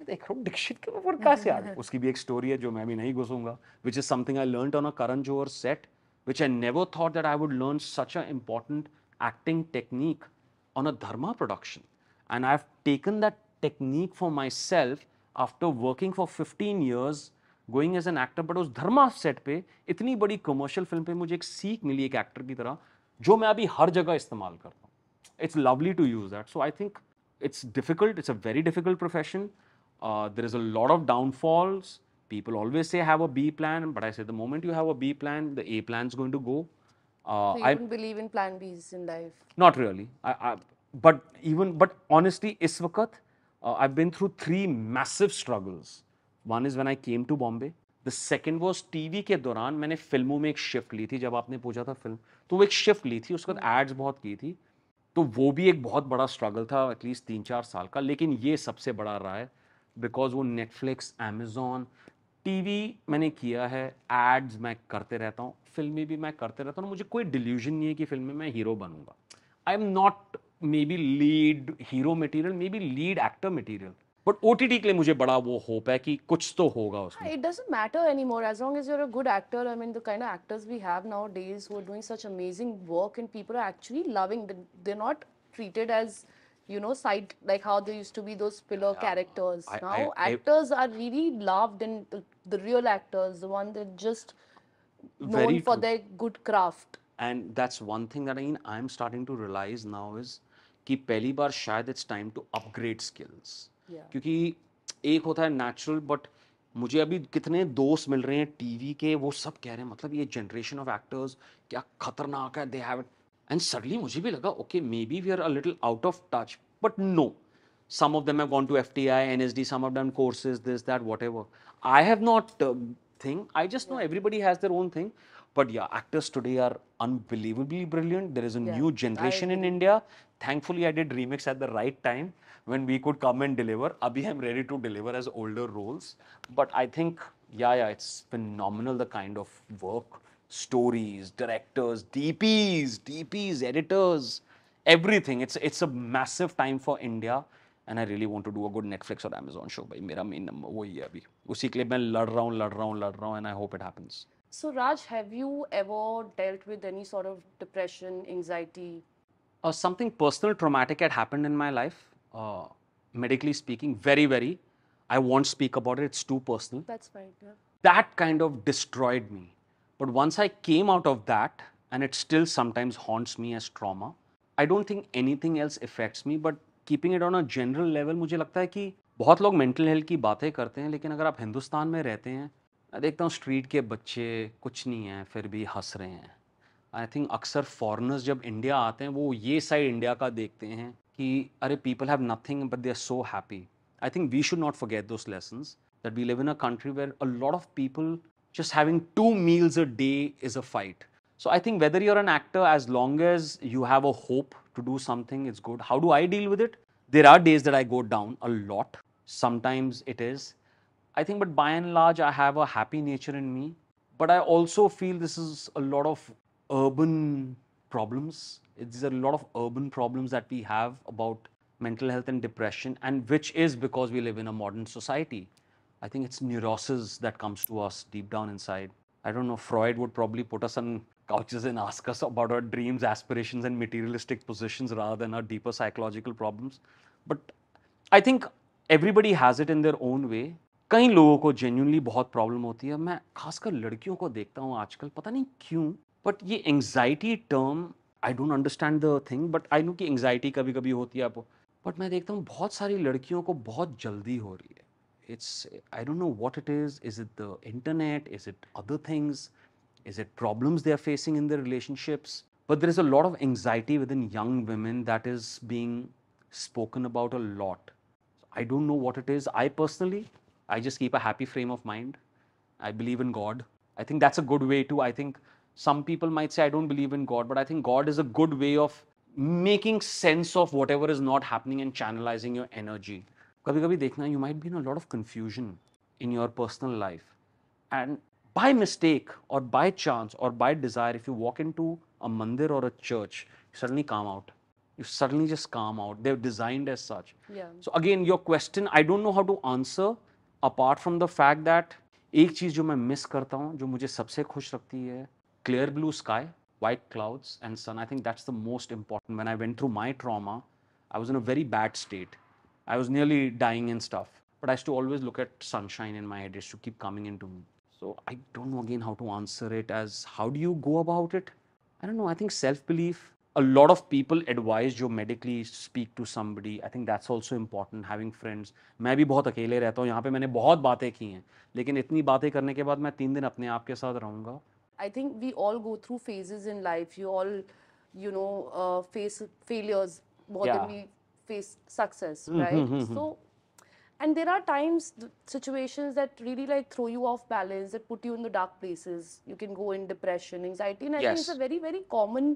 मैं देख रहा हूँ डिक्शन के ऊपर कहाँ से आ गई उसकी भी एक स्टोरी है जो मैं भी नहीं घुसूँगा which is something I learn on a Karan Johar set which I never thought that I would learn such a important acting technique on a dharma production and i've taken that technique for myself after working for 15 years going as an actor but उस धर्मा set पे इतनी बड़ी commercial film पे मुझे एक सीख मिली एक actor की तरह जो मैं अभी हर जगह इस्तेमाल करता हूँ it's lovely to use that so i think it's difficult it's a very difficult profession uh, there is a lot of downfalls people always say have a b plan but i say the moment you have a b plan the a plan is going to go Uh, So you I, don't believe in plan Bs in life. not really. I, I, but even but honestly, इस वक्त uh, I've been through three massive struggles. One is when I came to Bombay. The second was TV के दौरान मैंने फ़िल्मों में एक shift ली थी जब आपने पूछा था फ़िल्म तो वो एक शिफ्ट ली थी उसके बाद एड्स बहुत की थी तो वो भी एक बहुत बड़ा स्ट्रगल था एटलीस्ट तीन चार साल का लेकिन ये सबसे बड़ा रहा है बिकॉज़ वो नेटफ्लिक्स अमेजोन टीवी मैंने किया है एड्स मैं करते रहता हूँ फ़िल्में भी मैं करते रहता हूँ मुझे कोई डिल्यूजन नहीं है कि फ़िल्म में मैं hero बनूँगा I am not maybe lead hero material maybe lead actor material but OTT के लिए मुझे बड़ा वो होप है कि कुछ तो होगा उसमें It doesn't matter anymore as long as you're a good actor. I mean, the kind of actors we have nowadays who are doing such amazing work and people are actually loving. them. They're not treated as, you know, side like how there used to be those pillar characters. I- now I- I- actors are really loved and the, the real actors, the one that just known Very for true. their good craft. And that's one thing that I mean I am starting to realise now is कि पहली बार शायद it's time to upgrade skills Yeah. क्योंकि एक होता है natural but मुझे अभी कितने दोस्त मिल रहे हैं टीवी के वो सब कह रहे हैं मतलब ये जनरेशन ऑफ एक्टर्स क्या खतरनाक है दे हैव एंड सडनली मुझे भी लगा okay may be we are a little out of touch but no some of them have gone to FTI, NSD, some have done courses, this, that, whatever. I have not um, thing. I just know everybody has their own thing. But yeah, actors today are unbelievably brilliant. There is a yeah, new generation in India. Thankfully, I did remix at the right time when we could come and deliver. Abhi, I'm ready to deliver as older roles. But I think, yeah, yeah, it's phenomenal the kind of work, stories, directors, DPs, DPs, editors, everything. It's it's a massive time for India, and I really want to do a good Netflix or Amazon show. By mera main number, wo hai abhi. उसी के लिए मैं लड़ रहा हूँ लड़ रहा हूँ लड़ रहा हूँ and I hope it happens. So, Raj, have you ever dealt with any sort of depression, anxiety? uh, something personal traumatic had happened in my life uh, medically speaking very very i won't speak about it it's too personal That's fine. Yeah. that kind of destroyed me but once i came out of that and it still sometimes haunts me as trauma i don't think anything else affects me but keeping it on a general level मुझे लगता है कि बहुत लोग mental health की बातें करते हैं, लेकिन अगर आप हिंदुस्तान में रहते हैं, मैं देखता हूँ स्ट्रीट के बच्चे कुछ नहीं हैं, फिर भी हंस रहे हैं। आई थिंक अक्सर फॉरनर्स जब इंडिया आते हैं, वो ये साइड इंडिया का देखते हैं कि, अरे people have nothing but they are so happy I think we should not forget those lesson that we live in a country where a lot of people just having two meals a day is a fight so I think whether you're an actor as long as you have a hope to do something is good how do I deal with it there are days that I go down a lot Sometimes it is. I think, but by and large, I have a happy nature in me. But I also feel this is a lot of urban problems. These are a lot of urban problems that we have about mental health and depression, and which is because we live in a modern society. I think it's neurosis that comes to us deep down inside. I don't know, Freud would probably put us on couches and *laughs* ask us about our dreams, aspirations, and materialistic positions rather than our deeper psychological problems. But I think everybody has it in their own way. कई लोगों को genuinely बहुत problem होती है मैं खासकर लड़कियों को देखता हूँ आजकल पता नहीं क्यों बट ये anxiety term I don't understand the thing but I know कि एंग्जाइटी कभी कभी होती है आपको बट मैं देखता हूँ बहुत सारी लड़कियों को बहुत जल्दी हो रही है it's i don't know what it is is it the internet is it other things is it problems they are facing in their relationships but there is a lot of anxiety within young women that is being spoken about a lot I don't know what it is. I personally, I just keep a happy frame of mind. I believe in God. I think that's a good way to. I think some people might say, I don't believe in God, but I think God is a good way of making sense of whatever is not happening and channelizing your energy. You might be in a lot of confusion in your personal life. And by mistake or by chance or by desire, if you walk into a mandir or a church, you suddenly calm out you suddenly just calm out they're designed as such Yeah. so again your question i don't know how to answer apart from the fact that एक चीज जो मैं miss करता हूँ जो मुझे सबसे खुश रखती है clear blue sky white clouds and sun i think that's the most important when i went through my trauma i was in a very bad state I was nearly dying and stuff. But I used to always look at sunshine in my head. It used to keep coming into me. So I don't know again how to answer it as how do you go about it? I don't know. I think self belief. A lot of people advise जो medically speak to somebody. I think that's also important. Having friends. मैं भी बहुत अकेले रहता हूँ यहाँ पे मैंने बहुत बातें की हैं लेकिन इतनी बातें करने के बाद मैं तीन दिन अपने आप के साथ रहूँगा I think we all go through phases in life. You all, you know, uh, face failures more Yeah. than we face success, right? So, and there are times, th- situations that really like throw you off balance, that put you in the dark places. You can go in depression, anxiety, and I think it's a Yes. very, very common,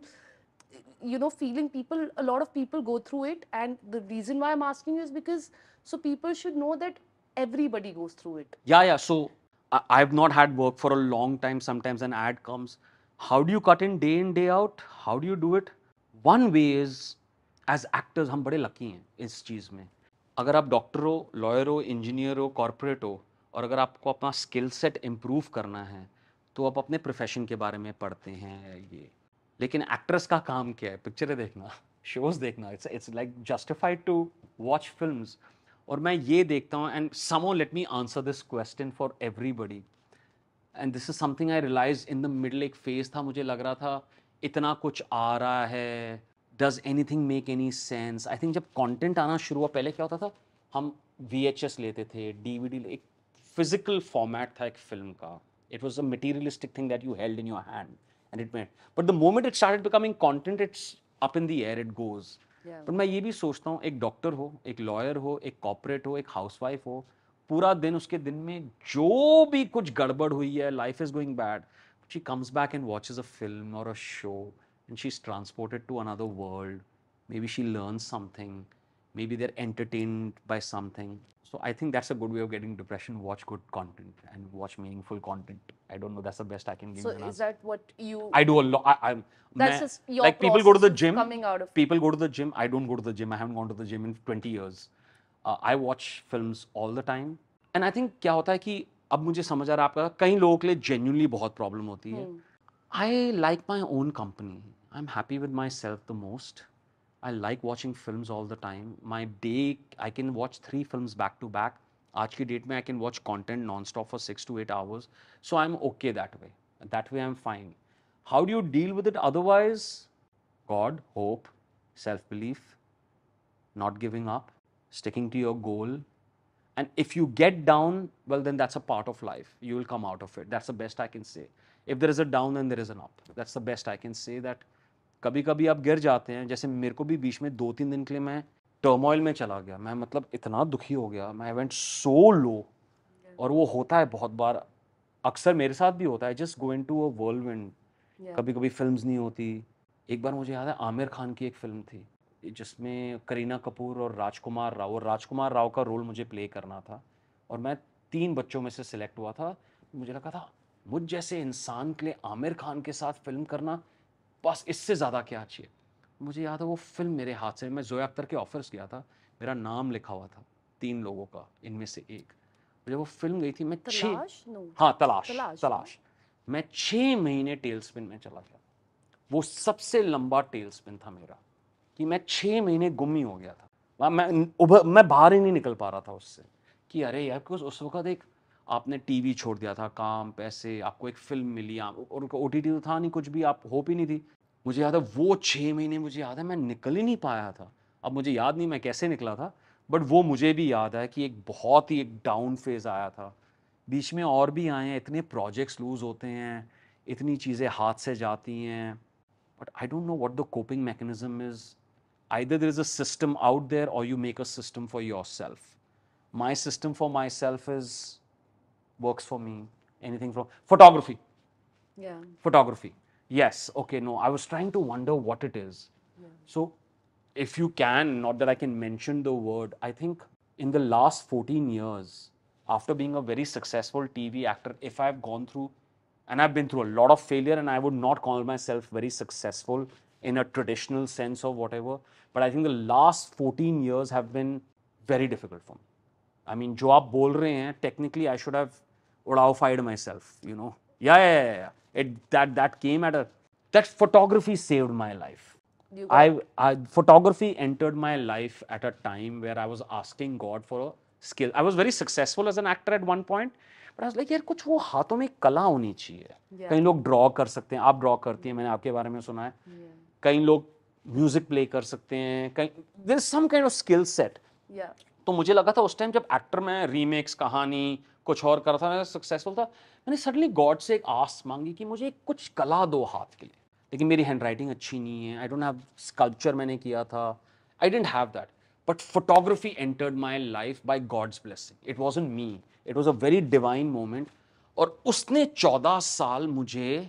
you know, feeling. People, a lot of people go through it, and the reason why I'm asking you is because so people should know that everybody goes through it. Yeah, yeah. So I, I've not had work for a long time. Sometimes an ad comes. How do you cut in day in day out? How do you do it? One way is as actors हम बड़े lucky हैं इस चीज़ में अगर आप doctor हो lawyer हो engineer हो कॉरपोरेट हो और अगर आपको अपना स्किल सेट इम्प्रूव करना है तो आप अपने प्रोफेशन के बारे में पढ़ते हैं ये लेकिन एक्ट्रेस का काम क्या है? पिक्चरें देखना, शोज़ देखना it's it's like justified to watch film और मैं ये देखता हूँ and so let me answer this question for everybody and this is something I realize in the middle एक फ़ेज़ था, मुझे लग रहा था, इतना कुछ आ रहा है does anything make any sense I think जब कॉन्टेंट आना शुरू हुआ, पहले क्या होता था? हम वी एच एस लेते थे डी वी डी एक फ़िज़िकल फॉर्मेट था एक फ़िल्म का. It was a materialistic thing that you held in your hand and it met but the moment it started becoming content it's up in the air it goes पर मैं ये भी सोचता हूँ एक डॉक्टर हो एक लॉयर हो एक कॉपरेट हो एक हाउसवाइफ हो पूरा दिन उसके दिन में जो भी कुछ गड़बड़ हुई है life is going bad she comes back and watches a film और a show and she is transported to another world may be she learn something may be there entertained bye something So I think that's a good way of getting depression. Watch good content and watch meaningful content. I don't know. That's the best I can give. So is that what you? I do a lot. I, am That's just your like people go to the gym. Coming out of people go to the gym. I don't go to the gym. I haven't gone to the gym in 20 years. Uh, I watch films all the time. And I think क्या होता है कि अब मुझे समझ आ रहा है आपका कई लोगों के लिए genuinely बहुत प्रॉब्लम होती है. I like my own company. I'm happy with myself the most. I like watching films all the time. My day, I can watch three films back to back. आज की डेट में I can watch content non stop for six to eight hours so I am okay that way that way I am fine how do you deal with it otherwise God hope self belief not giving up, sticking to your goal. And if you get down, well, then that's a part of life. You will come out of it. That's the best I can say. If there is a down, then there is an up. That's the best I can say that कभी कभी आप गिर जाते हैं जैसे मेरे को भी बीच में दो तीन दिन के लिए मैं टर्मोइल में चला गया। मैं मतलब इतना दुखी हो गया। मैं वेंट सो लो और वो होता है बहुत बार। अक्सर मेरे साथ भी होता है। Just going to a world कभी कभी फ़िल्म नहीं होती। एक बार मुझे याद है आमिर खान की एक फ़िल्म थी जिसमें करीना कपूर और राजकुमार राव और राजकुमार राव का रोल मुझे प्ले करना था। और मैं तीन बच्चों में से सिलेक्ट हुआ था। मुझे लगा था मुझ जैसे इंसान के लिए आमिर खान के साथ फ़िल्म करना बस इससे ज़्यादा क्या चाहिए? मुझे याद है वो फ़िल्म मेरे हाथ से मैं जोया अख्तर के ऑफर्स गया था मेरा नाम लिखा हुआ था तीन लोगों का इनमें से एक। जब वो फ़िल्म गई थी मैं छः हाँ तलाश तलाश, तलाश। मैं छः महीने टेल स्पिन में चला गया। वो सबसे लंबा टेल स्पिन था मेरा कि मैं छः महीने गुम ही हो गया था। मैं उभर मैं बाहर ही नहीं निकल पा रहा था उससे कि अरे यार बिकॉज़ उस वक्त एक आपने टीवी छोड़ दिया था, काम, पैसे, आपको एक फ़िल्म मिली, आप, और उनका ओ तो था नहीं, कुछ भी, आप होप ही नहीं थी। मुझे याद है, वो छः महीने मुझे याद है, मैं निकल ही नहीं पाया था। अब मुझे याद नहीं मैं कैसे निकला था बट वो मुझे भी याद है कि एक बहुत ही एक डाउन फ़ेज़ आया था। बीच में और भी आए हैं, इतने प्रोजेक्ट्स लूज होते हैं, इतनी चीज़ें हाथ से जाती हैं but I don't know what the coping mechanism is I either there is a system out there, or you make a system for yourself. My system for myself is works for me anything from photography. Yeah. Photography. Yes okay no i was trying to wonder what it is. Yeah. so if you can not that i can mention the word i think in the last 14 years after being a very successful tv actor if i've gone through and i've been through a lot of failure and i would not call myself very successful in a traditional sense or whatever but i think the last 14 years have been very difficult for me. I mean jo aap bol rahe hain technically i should have Odaufied myself, you know. Yeah, yeah, yeah, yeah. It, that, that came at a, that photography saved my life. I, I, photography entered my life at a time where I was asking God for a skill. I was very successful as an actor at one point, but I was like, यार कुछ वो हाथों में कला होनी चाहिए yeah. कई लोग ड्रॉ कर सकते हैं आप ड्रॉ करती हैं मैंने आपके बारे में सुना है yeah. कई लोग म्यूज़िक प्ले कर सकते हैं कई there some kind of skill set तो मुझे लगा था उस टाइम जब एक्टर में रीमेक्स कहानी कुछ और कर था मैं सक्सेसफुल था। मैंने सडनली गॉड से एक आस मांगी कि मुझे कुछ कला दो हाथ के लिए। लेकिन मेरी हैंड राइटिंग अच्छी नहीं है आई डोंट हैव स्कल्पचर मैंने किया था। I didn't have that but photography entered my life by God's blessing it was me it was a very divine moment और उसने चौदह साल मुझे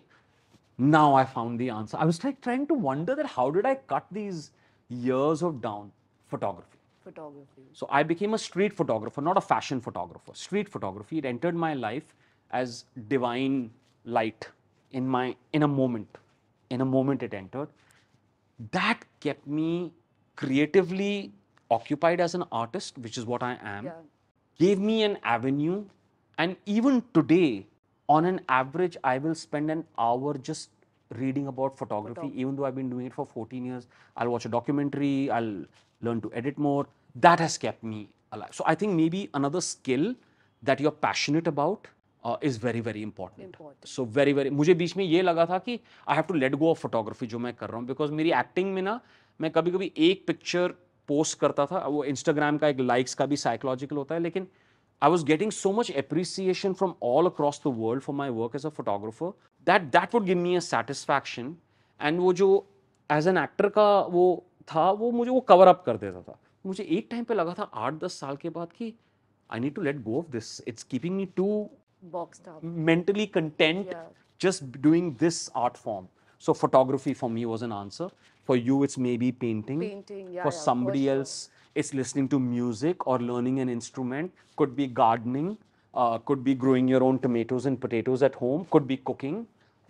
now I found the answer I was like trying to wonder that how did I cut these years of down photography? Photography. So I became a street photographer, not a fashion photographer. Street photography. It entered my life as divine light in my in a moment. In a moment it entered. That kept me creatively occupied as an artist, which is what I am, Yeah. gave me an avenue. And even today, on an average, I will spend an hour just reading about photography, even though I've been doing it for 14 years. I'll watch a documentary, I'll learn to edit more. That has kept me alive. So I think maybe another skill that you're passionate about uh, is very, very important. Important. So very very मुझे बीच में ये लगा था कि I have to let go of photography जो मैं कर रहा हूँ बिकॉज़ मेरी एक्टिंग में ना मैं कभी कभी एक पिक्चर पोस्ट करता था वो इंस्टाग्राम का एक लाइक्स का भी साइकोलॉजिकल होता है लेकिन I was getting so much appreciation from all across the world for my work as a photographer that that would give me a satisfaction and वो जो एज एन एक्टर का वो था वो मुझे वो कवर अप कर देता था मुझे एक टाइम पे लगा था आठ दस साल के बाद कि I need to let go of this it's keeping me to Boxed up. mentally content Yeah. just doing this art form. So photography for me was an answer. For you, it's maybe painting. Painting, yeah, For yeah, for somebody sure. else, it's listening to music or learning an instrument. Could be gardening. Uh, could be growing your own tomatoes and potatoes at home. Could be cooking.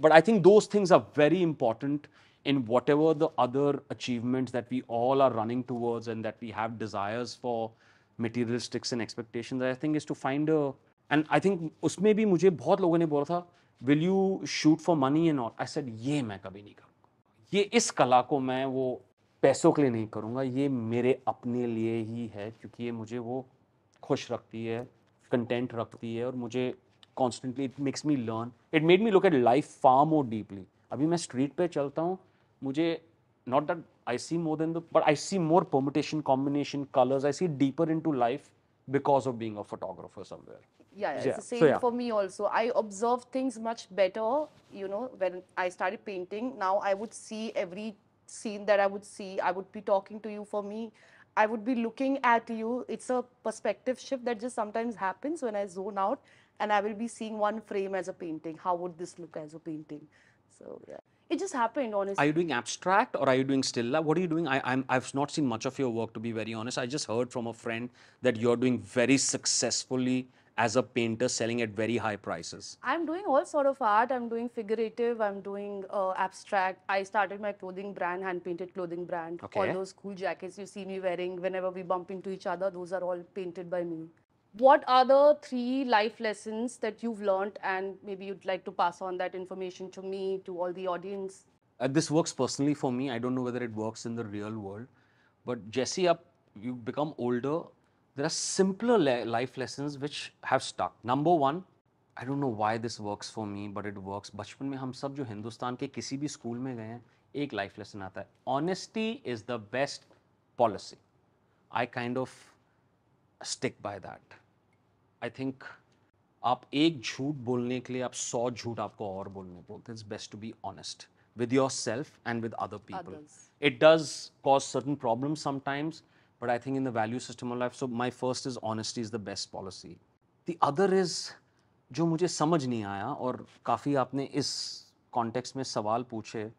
But I think those things are very important in whatever the other achievements that we all are running towards and that we have desires for materialistics and expectations. I think is to find a and I think उसमें भी मुझे बहुत लोगों ने बोला था will you shoot for money and all? I said ये मैं कभी नहीं करूँगा ये इस कला को मैं वो पैसों के लिए नहीं करूँगा ये मेरे अपने लिए ही है क्योंकि ये मुझे वो खुश रखती है कंटेंट रखती है और मुझे constantly it makes me learn it made me look at life far more deeply अभी मैं स्ट्रीट पे चलता हूँ मुझे not that I see more than the, but I see more permutation, combination, colors. I see deeper into life because of being a photographer somewhere. Yeah, it's Yeah, the so same yeah. for me also. I observe things much better, you know, when I started painting. Now I would see every scene that I would see. I would be talking to you for me. I would be looking at you. It's a perspective shift that just sometimes happens when I zone out and I will be seeing one frame as a painting. How would this look as a painting? So, yeah. It just happened, honestly. Are you doing abstract or are you doing still life? What are you doing? I, I'm, I've not seen much of your work, to be very honest. I just heard from a friend that you're doing very successfully as a painter, selling at very high prices. I'm doing all sort of art. I'm doing figurative. I'm doing uh, abstract. I started my clothing brand, hand painted clothing brand. Okay. All those cool jackets you see me wearing whenever we bump into each other, those are all painted by me What are the three life lessons that you've learned, and maybe you'd like to pass on that information to me, to all the audience? Uh, this works personally for me. I don't know whether it works in the real world. But Jesse, up you become older, there are simpler le- life lessons which have stuck. Number one, I don't know why this works for me, but it works. बचपन में हम सब जो हिंदुस्तान के किसी भी school में गए हैं एक लाइफ लेसन आता है honesty is the best policy I kind of stick by that I think आप एक झूठ बोलने के लिए आप सौ झूठ आपको और बोलने बोलते it's best to be honest with yourself and with other people it does cause certain problem sometimes but I think in the value system of life so my first is honesty is the best policy the other is जो मुझे समझ नहीं आया और काफ़ी आपने इस context में सवाल पूछे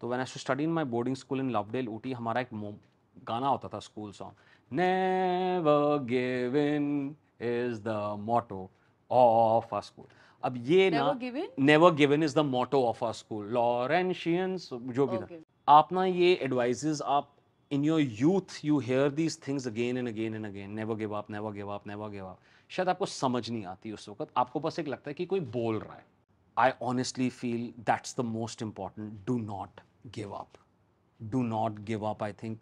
तो when I should study in my boarding school in Lovedale Ooty हमारा एक गाना होता था school song never give in is the motto of our school अब ये ना? Never give in is the motto of our school Lawrencians जो भी Okay. था आप ना ये एडवाइजेस आप in your youth you hear these things again and again and again never give up never give up never give up शायद आपको समझ नहीं आती उस वक्त। आपको बस एक लगता है कि कोई बोल रहा है। I honestly feel that's the most important do not give up do not give up i think.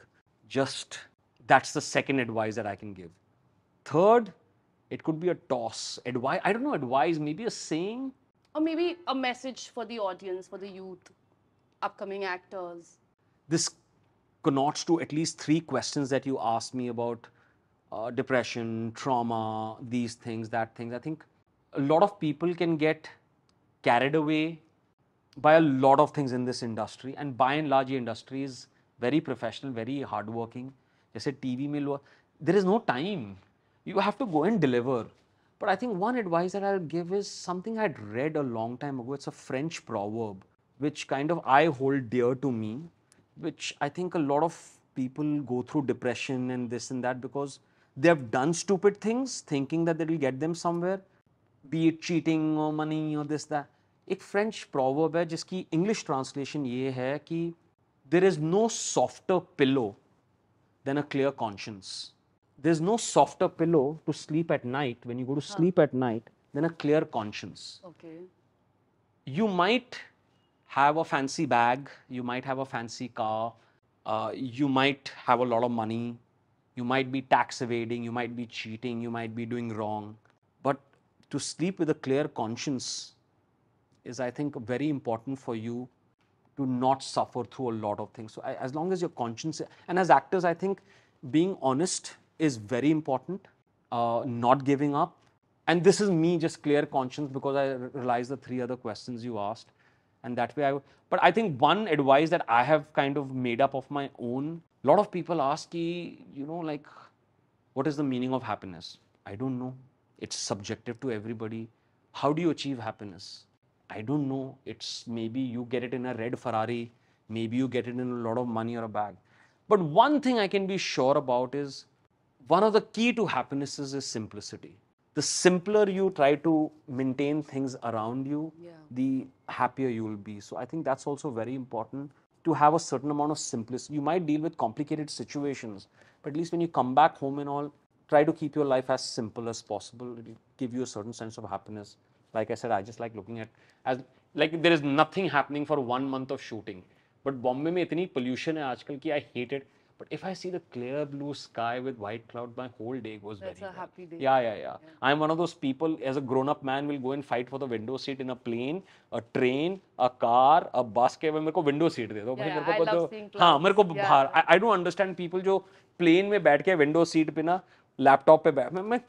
Just that's the second advice that i can give third it could be a toss advice i don't know advice maybe a saying Or maybe a message for the audience, for the youth, upcoming actors. this connotes to at least three questions that you asked me about uh, depression, trauma, these things, that things. I think a lot of people can get carried away by a lot of things in this industry, and by and large, the industry is very professional, very hardworking. जैसे TV में लो, there is no time. You have to go and deliver. But I think one advice that I'll give is something I'd read a long time ago. It's a French proverb, which kind of I hold dear to me, which I think a lot of people go through depression and this and that because they have done stupid things thinking that they will get them somewhere, be it cheating or money or this, that. एक French proverb है जिसकी English translation ये है कि there is no softer pillow than a clear conscience. There's no softer pillow to sleep at night when you go to sleep at night than a clear conscience. Okay. You might have a fancy bag, you might have a fancy car, uh, you might have a lot of money, you might be tax evading, you might be cheating, you might be doing wrong. But to sleep with a clear conscience is, I think, very important for you to not suffer through a lot of things. So, I, as long as your conscience, and as actors, I think being honest is very important, uh, not giving up. And this is me just clear conscience because I realize the three other questions you asked. And that way I, but I think one advice that I have kind of made up of my own, a lot of people ask, ki, you know, like, what is the meaning of happiness? I don't know. It's subjective to everybody. How do you achieve happiness? I don't know. It's maybe you get it in a red Ferrari, maybe you get it in a lot of money or a bag. But one thing I can be sure about is one of the key to happiness is, is simplicity. The simpler you try to maintain things around you, Yeah. the happier you will be. So I think that's also very important to have a certain amount of simplicity. You might deal with complicated situations, but at least when you come back home and all, try to keep your life as simple as possible. It'll give you a certain sense of happiness. Like I said, I just like looking at as like there is nothing happening for one month of shooting. But Bombay में इतनी pollution है आजकल कि I hate it. But if I see the clear blue sky with white cloud, my whole day goes That's very a well. happy day. Yeah, yeah, yeah. I'm one of those people as a grown-up man will go and fight for the window seat in a plane, a train, a car, a bus के मेरे को window seat दे दो भाई Yeah, मेरे को I बस love दो- seeing हाँ मेरे को clouds. Yeah. बाहर I, I don't understand people जो plane में बैठ के window seat पे ना laptop पे बैठ मैं मैं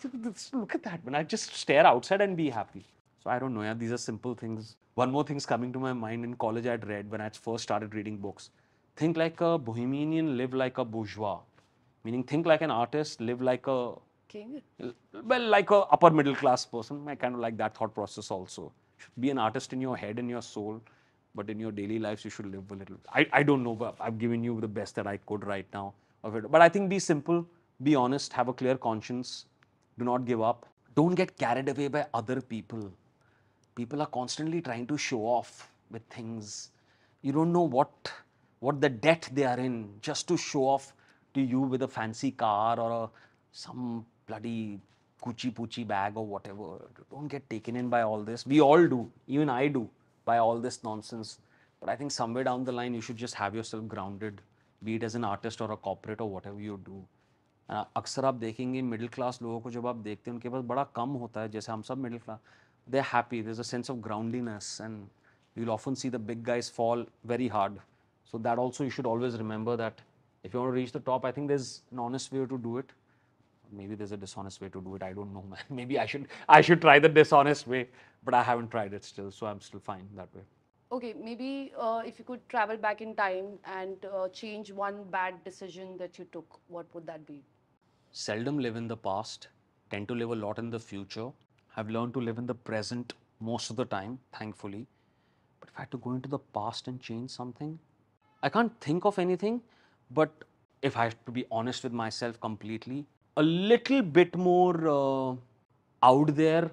look at that man I just stare outside and be happy so I don't know yeah these are simple things. One more thing's coming to my mind in college I'd read when I first started reading books. Think like a bohemian live like a bourgeois. Meaning think like an artist live like a King. well like a upper middle class person. I kind of like that thought process also. Should be an artist in your head and your soul but in your daily lives you should live a little. I, I don't know but i've given you the best that i could right now of it. But i think be simple be honest have a clear conscience do not give up. Don't get carried away by other people people are constantly trying to show off with things you don't know what what the debt they are in just to show off to you with a fancy car or a, some bloody Gucci Poochie bag or whatever. Don't get taken in by all this. We all do, even I do, by all this nonsense. But I think somewhere down the line, you should just have yourself grounded, be it as an artist or a corporate or whatever you do. अ, अक्सर आप देखेंगे middle class लोगों को जब आप देखते हैं उनके पास बड़ा कम होता है जैसे हम सब middle class they're happy. There's a sense of groundiness, and you'll often see the big guys fall very hard. So that also you should always remember that if you want to reach the top, I think there's an honest way to do it. Maybe there's a dishonest way to do it. I don't know, *laughs* man. Maybe I should I should try the dishonest way, but I haven't tried it still, so I'm still fine that way. Okay, maybe uh, if you could travel back in time and uh, change one bad decision that you took, what would that be? Seldom live in the past. Tend to live a lot in the future Have learned to live in the present most of the time, thankfully. But if I had to go into the past and change something, I can't think of anything. But if I have to be honest with myself completely, a little bit more uh, out there,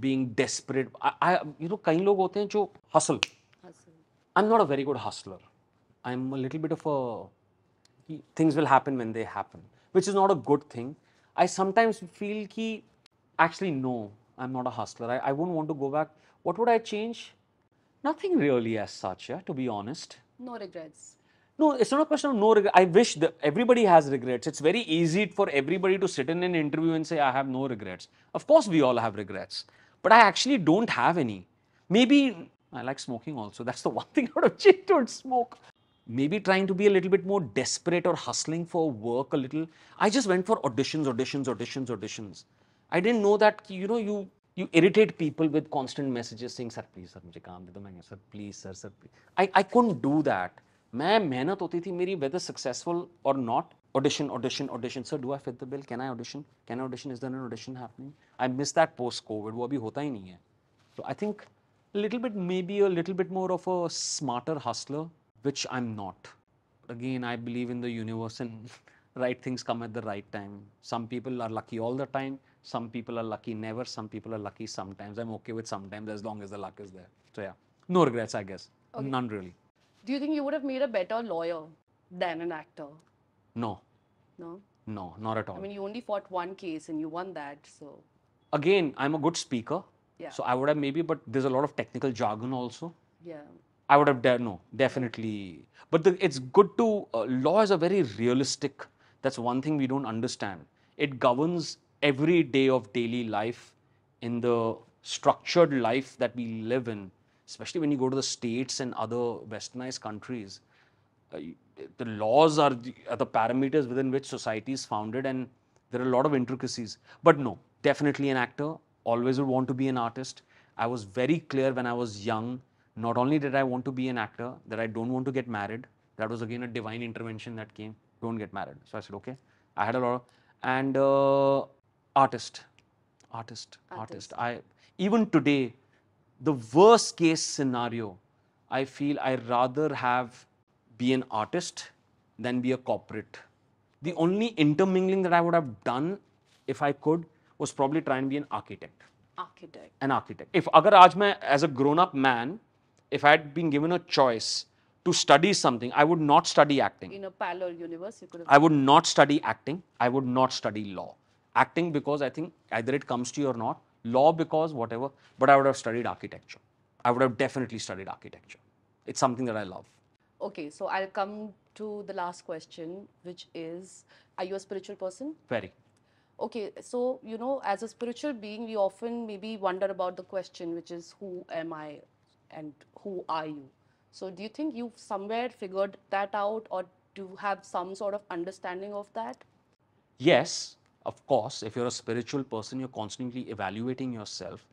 being desperate. I, I you know, कई लोग होते हैं जो hustle. Hustle. I'm not a very good hustler. I'm a little bit of a things will happen when they happen, which is not a good thing. I sometimes feel ki actually no, I'm not a hustler. I, I wouldn't want to go back. What would I change? Nothing really as such, yeah, to be honest. No regrets. No, it's not a question of no regret. I wish that everybody has regrets. It's very easy for everybody to sit in an interview and say, I have no regrets. Of course, we all have regrets. But I actually don't have any. Maybe I like smoking also. *laughs* That's the one thing I would have changed. Don't smoke. Maybe trying to be a little bit more desperate or hustling for work a little. I just went for auditions, auditions, auditions, auditions. I didn't know that, you know, you you irritate people with constant messages saying sir please sir मुझे काम दे दो मैं sir please sir sir please. I I couldn't do that. मैं मेहनत होती थी मेरी whether successful or not audition audition audition sir do I fit the bill can I audition can I audition is there an audition happening I miss that post COVID वो अभी होता ही नहीं है so I think a little bit maybe a little bit more of a smarter hustler which I'm not but again I believe in the universe and right things come at the right time some people are lucky all the time some people are lucky never some people are lucky sometimes I'm okay with sometimes as long as the luck is there so yeah no regrets I guess none really Do you think you would have made a better lawyer than an actor? no No. No, not at all. I mean, you only fought one case and you won that. So Again, I'm a good speaker. Yeah. So I would have maybe, but there's a lot of technical jargon also. yeah. I would have done no, definitely. But the, it's good to uh, law is a very realistic. That's one thing we don't understand. It governs every day of daily life in the structured life that we live in. Especially when you go to the states and other westernized countries, uh, the laws are the, are the parameters within which society is founded, and there are a lot of intricacies. But no, definitely an actor. Always would want to be an artist. I was very clear when I was young. Not only did I want to be an actor, that I don't want to get married. That was again a divine intervention that came. Don't get married. So I said, okay. I had a lot of and uh, artist, artist, artist. I even today, the worst case scenario, I feel I rather have be an artist than be a corporate. The only intermingling that I would have done if I could was probably try and be an architect. Architect. An architect. If agar aaj main as a grown up man, if I had been given a choice to study something, I would not study acting. In a parallel universe, you could have. I would not study acting. I would not study law. Acting because I think either it comes to you or not. Law because whatever. But I would have studied architecture. I would have definitely studied architecture. It's something that I love. Okay, so I'll come to the last question, which is Are you a spiritual person? Very. Okay, so you know, as a spiritual being, we often maybe wonder about the question, which is who am I and who are you? So, do you think you've somewhere figured that out, or do you have some sort of understanding of that? Yes, of course, if you're a spiritual person, you're constantly evaluating yourself.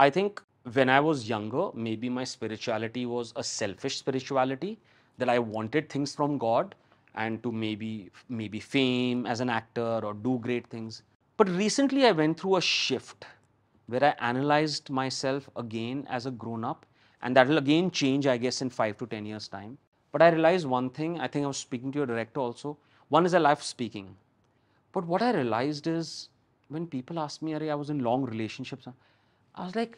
I think when I was younger, maybe my spirituality was a selfish spirituality that I wanted things from God and to maybe maybe fame as an actor or do great things. But recently I went through a shift where I analyzed myself again as a grown up and that will again change I guess in 5 to 10 years time. But I realized one thing, I think I was speaking to your director also. One is I love speaking. But what I realized is when people ask me, Arey, I was in long relationships, I was like,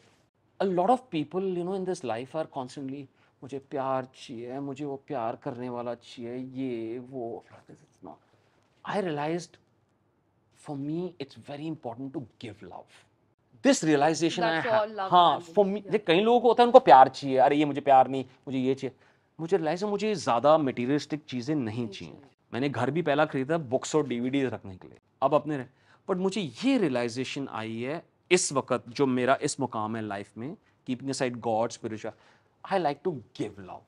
a lot of people, you know, in this life are constantly, मुझे प्यार चाहिए मुझे वो प्यार करने वाला चाहिए ये वो it's not. I realized for me it's very important to give realisation love हाँ me देख, कई लोगों को होता है उनको प्यार चाहिए। अरे ये मुझे प्यार नहीं मुझे ये चाहिए। मुझे रियलाइज़ है मुझे ज़्यादा मटेरियलिस्टिक चीज़ें नहीं चाहिए। मैंने घर भी पहला खरीदा बुक्स और डीवीडी रखने के लिए। अब अपने बट मुझे ये रियलाइजेशन आई है इस वक्त जो मेरा इस मुकाम है लाइफ में keeping side God spiritual I like to give love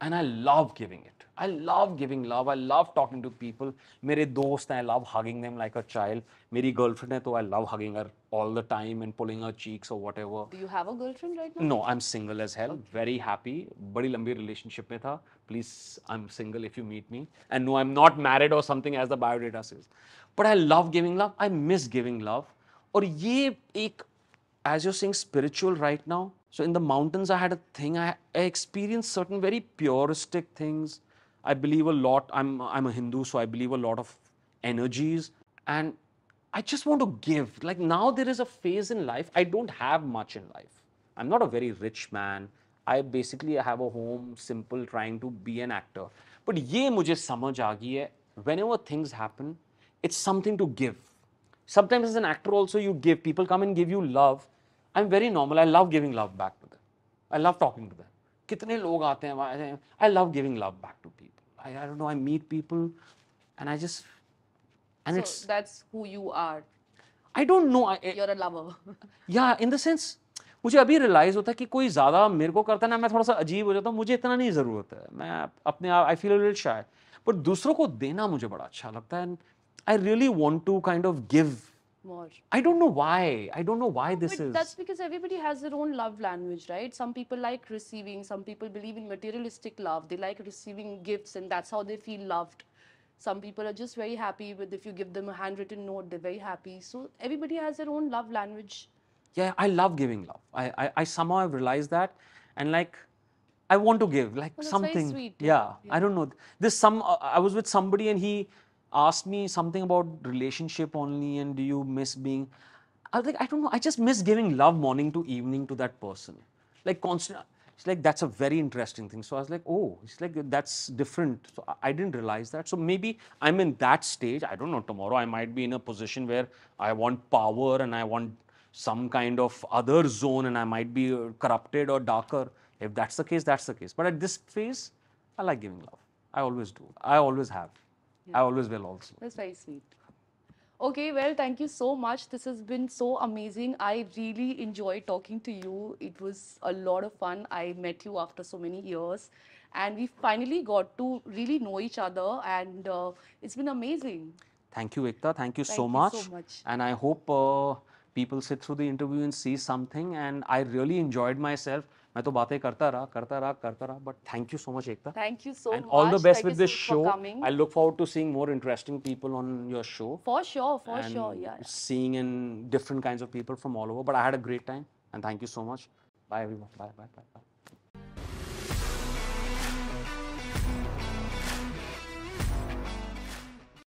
and I love giving it. I love giving love. I love talking to people. मेरे दोस्त हैं, I love hugging them like a child. मेरी girlfriend है तो I love hugging her all the time and pulling her cheeks or whatever. Do you have a girlfriend right now? No, I'm single as hell. Very happy. बड़ी लंबी relationship में था. Please, I'm single if you meet me. And no, I'm not married or something as the biodata says. But I love giving love. I miss giving love. और ये एक as you're saying spiritual right now so in the mountains i had a thing i, I experienced certain very puristic things i believe a lot i'm i'm a hindu so i believe a lot of energies and i just want to give like now there is a phase in life i don't have much in life i'm not a very rich man i basically have a home simple trying to be an actor but ye mujhe samajh aa gayi hai whenever things happen it's something to give sometimes as an actor also you give people come and give you love i'm very normal i love giving love back to them i love talking to them कितने लोग आते हैं I love giving love back to people I I don't know I meet people and I just and So it's that's who you are. I don't know You're a lover. या इन the sense मुझे अभी realise होता है कि कोई ज़्यादा मेरे को करता ना मैं थोड़ा सा अजीब हो जाता हूँ मुझे इतना नहीं ज़रूरत है मैं अपने आप I feel little shy but दूसरों को देना मुझे बड़ा अच्छा लगता है and I really want to kind of give more. I don't know why. I don't know why this but is. That's because everybody has their own love language, right? Some people like receiving, some people believe in materialistic love. They like receiving gifts, and that's how they feel loved. Some people are just very happy with if you give them a handwritten note, they're very happy. So everybody has their own love language. Yeah, I love giving love. I, I, I somehow have realized that. And like, I want to give, like well, something. Sweet, yeah. yeah. I don't know. This some uh, I was with somebody and he asked me something about relationship only and do you miss being i was like i don't know i just miss giving love morning to evening to that person like constant She's like, that's a very interesting thing. So I was like, oh, it's like that's different. So I- didn't realize that. So maybe I'm in that stage. I don't know. Tomorrow I might be in a position where I want power and I want some kind of other zone and I might be uh, corrupted or darker. If that's the case, that's the case. But at this phase, I like giving love. I always do. I always have. I always will also. That's very sweet. Okay, well, thank you so much. This has been so amazing. I really enjoyed talking to you. It was a lot of fun. I met you after so many years, and we finally got to really know each other, and uh, it's been amazing. Thank you, Ekta. Thank you so Thank you much. so much. And I hope uh, people sit through the interview and see something. And I really enjoyed myself. मैं तो बातें करता रहा करता रहा करता रहा but thank you so much Ekta. Thank you so much all the best with this show I look forward to seeing more interesting people on your show for sure for sure yeah seeing in different kinds of people from all over but I had a great time and thank you so much bye everyone bye bye bye